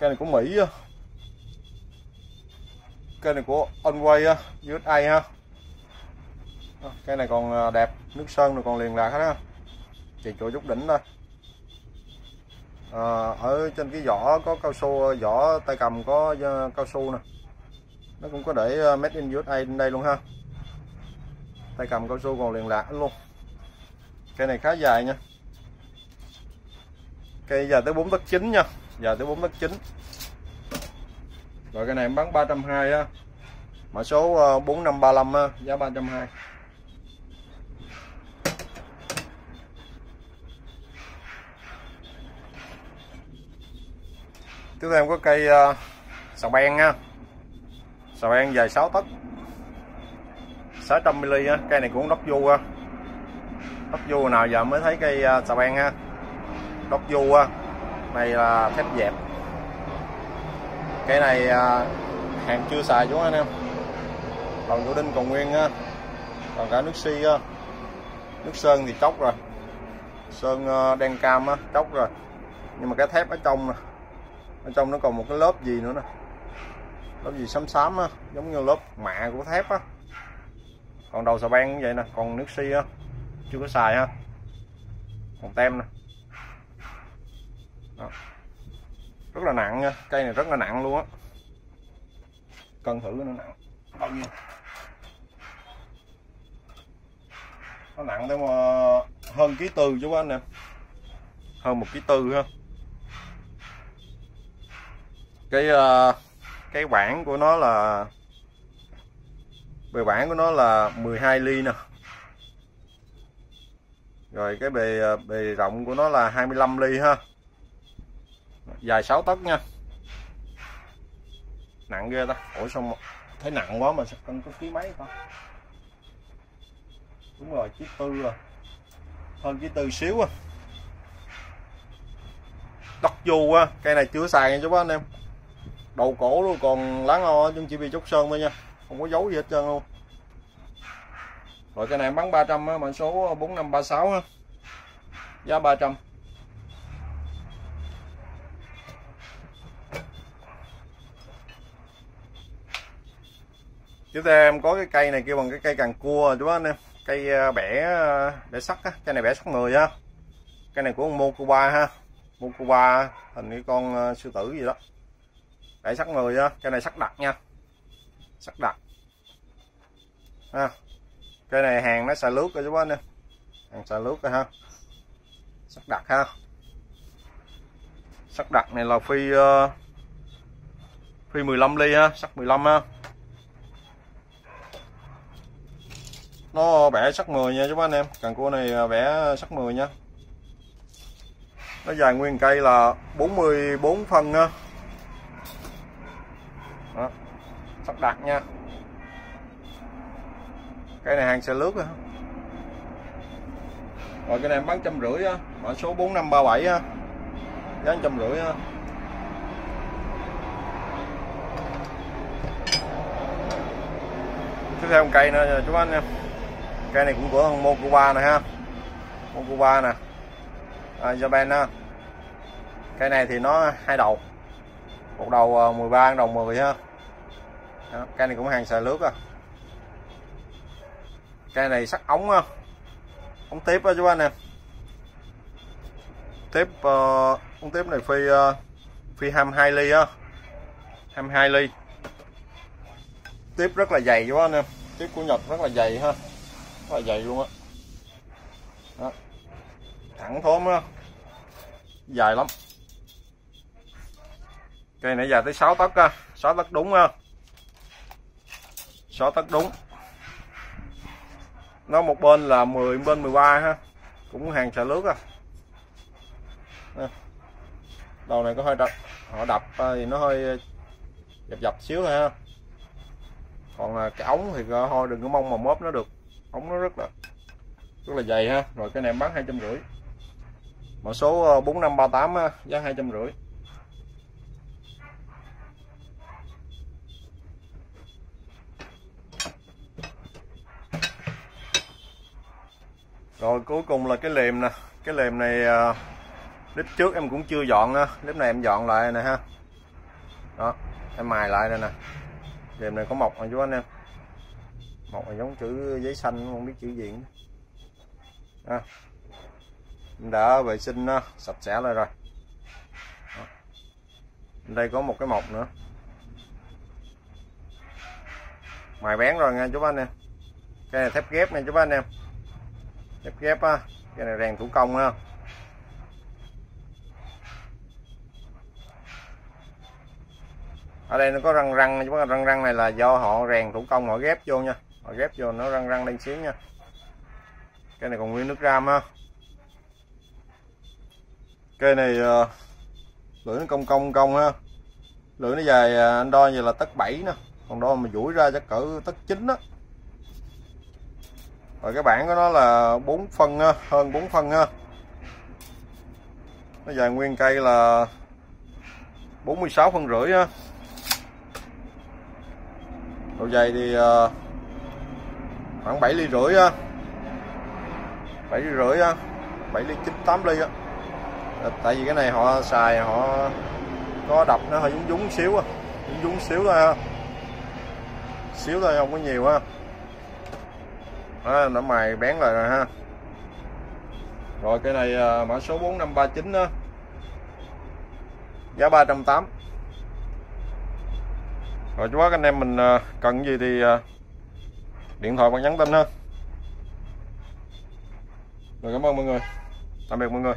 cây này của Mỹ cây này của Onway USA ha. Cây này còn à, đẹp nước sơn rồi còn liền lạc hết ha chỉ chỗ chút đỉnh thôi. À, ở trên cái vỏ có cao su à, vỏ tay cầm có à, cao su nè. Nó cũng có để made in USA trên đây luôn ha. Tay cầm cao su còn liền lạc luôn. Cây này khá dài nha. Cây dài tới 4 tấc 9 nha giờ tới 4 tấc 9 rồi cái này em bán 320 á. Mã số ờ, 4535 á, giá 320 tiếp theo em có cây ờ, uh, xà beng nha xà ben dài 6 tấc. 600 mm á cây này cũng đốc vu á. Đốc vu nào giờ mới thấy cây ờ, uh, xà beng ha đốc vu á này là thép dẹp. Cái này à, hàng chưa xài xuống anh em. Còn gỗ đinh còn nguyên á. Còn cả nước xi si, nước sơn thì chóc rồi. Sơn à, đen cam á chóc rồi. Nhưng mà cái thép ở trong nè. Ở trong nó còn một cái lớp gì nữa nè. Lớp gì xám xám á. Giống như lớp mạ của thép á. Còn đầu xà beng cũng vậy nè. Còn nước xi si á. Chưa có xài ha còn tem nè đó. rất là nặng nha. Cây này rất là nặng luôn á. Cân thử nó nặng. Bao nhiêu? Nó nặng tới mà hơn ký tư chú anh nè hơn một ký tư ha. Cái ờ, cái bản của nó là, bề bản của nó là 12 ly nè. Rồi cái bề ờ, bề rộng của nó là 25 ly ha dài 6 tấc nha. Nặng ghê ta. Ủa xong thấy nặng quá mà sao cân có ký mấy không đúng rồi chiếc tư rồi hơn chiếc tư xíu à. Đất dù á cây này chưa xài nha chú bác anh em. Đầu cổ luôn, còn lá ngo nhưng chỉ bị chút sơn thôi nha. Không có dấu gì hết trơn luôn. Rồi cái này bán 300 á, mã số 4536 á giá 300 chúng ta em có cái cây này kêu bằng cái cây càng cua chú anh em. Cây à, bẻ à, để sắt á. Cây này bẻ sắt người ha cây này của Mokuba ha. Mokuba hình như con à, sư tử gì đó. Bẻ sắt 10 á. Cây này sắt đặc nha. Sắt đặc. Ha. Cây này hàng nó xài lướt rồi chú anh nè hàng xài lướt rồi ha. Sắt đặc ha. Sắt đặc này là phi uh, phi 15 ly ha. Sắt 15 ha nó bẻ sắc 10 nha chú anh em. Cần cua này à, bẻ sắc 10 nha. Nó dài nguyên cây là 44 phân nha đó. sắp đặt nha. Cây này hàng xe lướt đó. rồi cái này em bán trăm rưỡi á. Mã số 4537 á. Giá trăm rưỡi á. Tiếp theo một cây nữa chú anh nha cây này cũng của thằng Mokuba này ha. Mokuba nè. À, Japan ha. Cây này thì nó hai đầu. Một đầu à, 13 đầu 10 ha. Đó, cây này cũng hàng xài lướt à. Cây này sắt ống á ống tiếp á chú anh em tiếp uh, ống tiếp này phi uh, phi 22 ly á. 22 ly. Tiếp rất là dày chú anh em tiếp của Nhật rất là dày ha rất là dày luôn á. Đó. thẳng thốn á dài lắm. Cây này dài tới 6 tấc á. 6 tấc đúng á 6 tấc đúng. Nó một bên là 10 bên 13 ha. Cũng hàng xà lướt à. Đầu này có hơi đập. Họ đập à, thì nó hơi à, dập dập xíu thôi ha. Còn à, cái ống thì thôi, đừng có mong mà móp nó được ống nó rất là rất là dày ha. Rồi cái này em bán hai trăm rưỡi. Mã số ờ, 4538 giá hai trăm rưỡi. Rồi cuối cùng là cái liềm nè. Cái liềm này ờ, clip trước em cũng chưa dọn á clip này em dọn lại nè ha. Đó, em mài lại đây nè. Liềm này có mọc rồi chú anh em? Một là giống chữ giấy xanh không biết chữ gì à. đã vệ sinh uh, sạch sẽ lại rồi. Đó. đây có một cái mộc nữa. Mài bén rồi nha chú anh em. Cái này thép ghép nha chú anh em. Thép ghép á cái này rèn thủ công ha ở đây nó có răng răng chú răng răng này là do họ rèn thủ công họ ghép vô nha họ ghép vô nó răng răng lên xíu nha. Cây này còn nguyên nước ram ha cây này ờ, lưỡi nó cong cong cong ha lưỡi nó dài ờ, anh đo như là tất 7 nè. Còn đo mà duỗi ra chắc cỡ tất 9 đó và cái bản của nó là 4 phân ha, hơn 4 phân ha nó dài nguyên cây là 46 phân rưỡi ha độ dày thì uh, khoảng 7 ly rưỡi á. 7 ly rưỡi á. 7 ly 9 8 ly á. Ờ, tại vì cái này họ xài họ có đập nó hơi dúng dúng xíu á. Dúng dúng xíu thôi ha. Xíu thôi không có nhiều ha. À, nó mài bén lại rồi ha. Rồi cái này à, mã số 4539 đó giá 380 rồi chú bác anh em mình à, cần gì thì à, điện thoại hoặc nhắn tin ha. Rồi, cảm ơn mọi người. Tạm biệt mọi người.